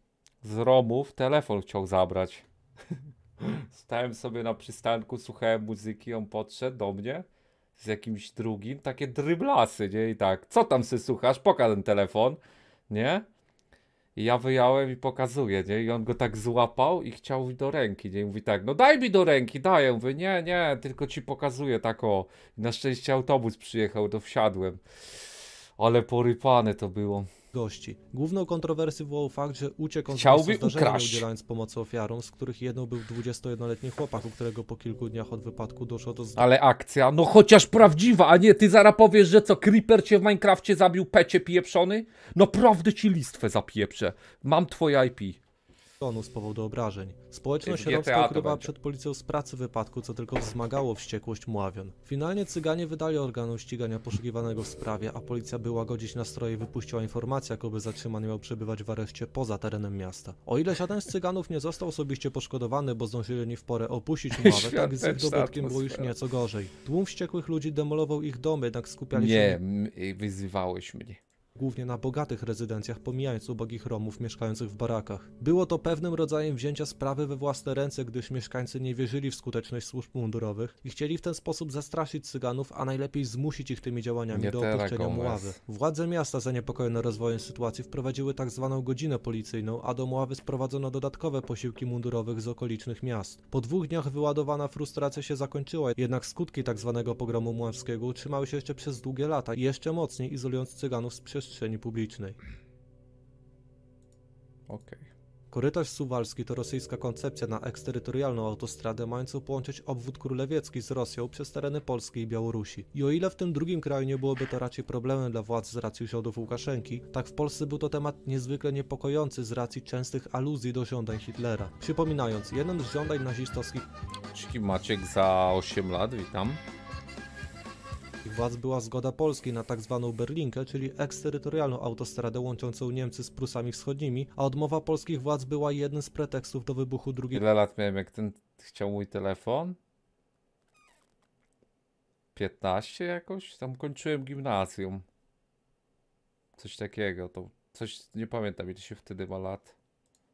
z Romów telefon chciał zabrać. Stałem sobie na przystanku, słuchałem muzyki, on podszedł do mnie z jakimś drugim, takie dryblasy, nie? I tak, co tam sy słuchasz? Pokaż ten telefon, nie? I ja wyjąłem i pokazuję, nie? I on go tak złapał i chciał do ręki, nie? I mówi tak, no daj mi do ręki, daję. Mówię, nie, nie, tylko ci pokazuję tak o. I na szczęście autobus przyjechał, to wsiadłem. Ale porypane to było. Gości. Główną kontrowersję wywołał fakt, że uciekł on z Chciałby ukraść. udzielając pomocy ofiarom, z których jedną był 21-letni chłopak, u którego po kilku dniach od wypadku doszło do. Ale akcja, no chociaż prawdziwa, a nie ty zaraz powiesz, że co, Creeper cię w Minecrafcie zabił, pecie pieprzony? No prawdę ci listwę zapieprzę. Mam twoje IP. Tonu z powodu obrażeń. Społeczność romska będzie. przed policją z pracy wypadku, co tylko wzmagało wściekłość Muławian. Finalnie cyganie wydali organom ścigania poszukiwanego w sprawie, a policja by łagodzić nastroje i wypuściła informację, jakoby zatrzymany miał przebywać w areszcie poza terenem miasta. O ile żaden z cyganów nie został osobiście poszkodowany, bo zdążyli nie w porę opuścić Muławę, tak z ich dobytkiem było już nieco gorzej. Tłum wściekłych ludzi demolował ich domy, jednak skupiali się Nie, wyzywałeś mnie. Głównie na bogatych rezydencjach, pomijając ubogich Romów mieszkających w barakach. Było to pewnym rodzajem wzięcia sprawy we własne ręce, gdyż mieszkańcy nie wierzyli w skuteczność służb mundurowych i chcieli w ten sposób zastraszyć Cyganów, a najlepiej zmusić ich tymi działaniami Nie do opuszczenia. Muławy. Władze miasta zaniepokojone rozwojem sytuacji wprowadziły tak zwaną godzinę policyjną, a do Muławy sprowadzono dodatkowe posiłki mundurowych z okolicznych miast. Po dwóch dniach wyładowana frustracja się zakończyła, jednak skutki tak zwanego pogromu muławskiego utrzymały się jeszcze przez długie lata, jeszcze mocniej izolując Cyganów z przestrzeni publicznej. Okej. Korytarz Suwalski to rosyjska koncepcja na eksterytorialną autostradę mającą połączyć obwód królewiecki z Rosją przez tereny Polski i Białorusi. I o ile w tym drugim kraju nie byłoby to raczej problemem dla władz z racji rządów Łukaszenki, tak w Polsce był to temat niezwykle niepokojący z racji częstych aluzji do żądań Hitlera. Przypominając, jeden z żądań nazistowskich Maciek za 8 lat, witam. Władz była zgoda Polski na tak zwaną Berlinkę, czyli eksterytorialną autostradę łączącą Niemcy z Prusami Wschodnimi, a odmowa polskich władz była jednym z pretekstów do wybuchu II Ile lat miałem, jak ten chciał mój telefon? 15 jakoś? Tam kończyłem gimnazjum. Coś takiego, to coś, nie pamiętam ile się wtedy ma lat.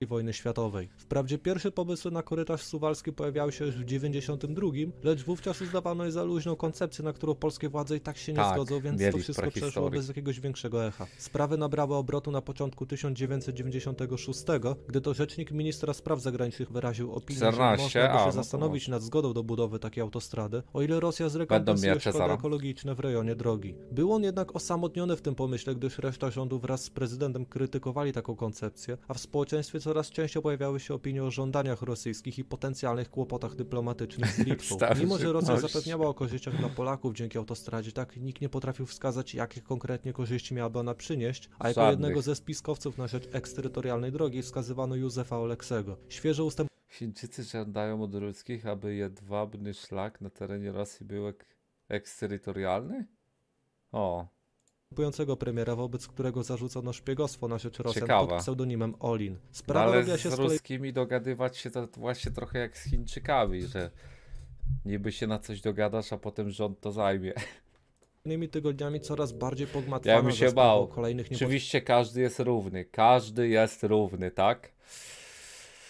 Wojny światowej. Wprawdzie pierwsze pomysły na korytarz suwalski pojawiały się już w 92, lecz wówczas uznawano je za luźną koncepcję, na którą polskie władze i tak się nie Tak, zgodzą, więc to wszystko przeszło bez jakiegoś większego echa. Sprawy nabrały obrotu na początku 1996, gdy to rzecznik ministra spraw zagranicznych wyraził opinię, 14, że można by się no zastanowić nad zgodą do budowy takiej autostrady, o ile Rosja zrekompensuje szkody ekologiczne w rejonie drogi. Był on jednak osamotniony w tym pomyśle, gdyż reszta rządu wraz z prezydentem krytykowali taką koncepcję, a w społeczeństwie coraz częściej pojawiały się opinie o żądaniach rosyjskich i potencjalnych kłopotach dyplomatycznych z Litwą. Mimo, że Rosja zapewniała o korzyściach dla Polaków dzięki autostradzie, tak nikt nie potrafił wskazać, jakie konkretnie korzyści miałaby ona przynieść, a jako Żadnych. jednego ze spiskowców na rzecz eksterytorialnej drogi wskazywano Józefa Oleksego. Świeżo ustęp Chińczycy żądają od ruskich, aby jedwabny szlak na terenie Rosji był ek eksterytorialny? O, Występującego premiera, wobec którego zarzucono szpiegostwo na rzecz Rosjan Ciekawe. pod pseudonimem Olin. no Sprawa ale robiła się z z kolei ruskimi dogadywać się to właśnie trochę jak z Chińczykami, że niby się na coś dogadasz, a potem rząd to zajmie. kolejnymi tygodniami coraz bardziej pogmatwana Ja bym się bał. kolejnych Oczywiście każdy jest równy. Każdy jest równy, tak?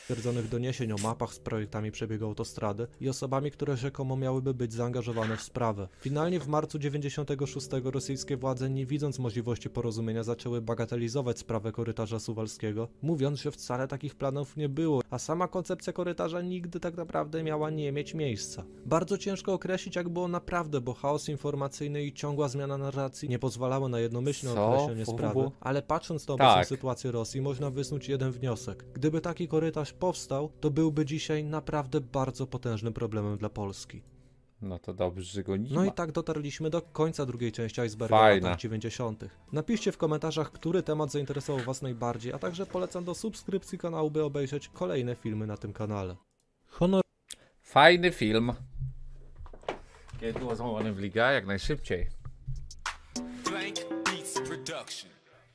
Niepotwierdzonych doniesień o mapach z projektami przebiegu autostrady i osobami, które rzekomo miałyby być zaangażowane w sprawę. Finalnie w marcu 96 rosyjskie władze, nie widząc możliwości porozumienia, zaczęły bagatelizować sprawę korytarza suwalskiego, mówiąc, że wcale takich planów nie było, a sama koncepcja korytarza nigdy tak naprawdę miała nie mieć miejsca. Bardzo ciężko określić, jak było naprawdę, bo chaos informacyjny i ciągła zmiana narracji nie pozwalały na jednomyślne Co? określenie sprawy, ale patrząc na obecną Tak. sytuację Rosji, można wysnuć jeden wniosek. Gdyby taki korytarz powstał, to byłby dzisiaj naprawdę bardzo potężnym problemem dla Polski. No to dobrze, że go nie No ma. i tak dotarliśmy do końca drugiej części Iceberga Fajne. w latach 90. Napiszcie w komentarzach, który temat zainteresował Was najbardziej, a także polecam do subskrypcji kanału, by obejrzeć kolejne filmy na tym kanale. Honor Fajny film. Kiedy było złamany w liga? Jak najszybciej. Blank Beats Production.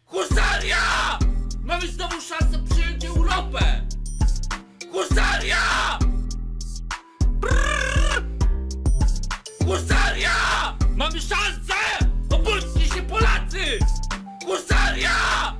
Husaria! Mamy znowu szansę przyjąć Europę! Husaria! Brrr! Husaria! Mamy szansę! Obudźcie się Polacy! Husaria!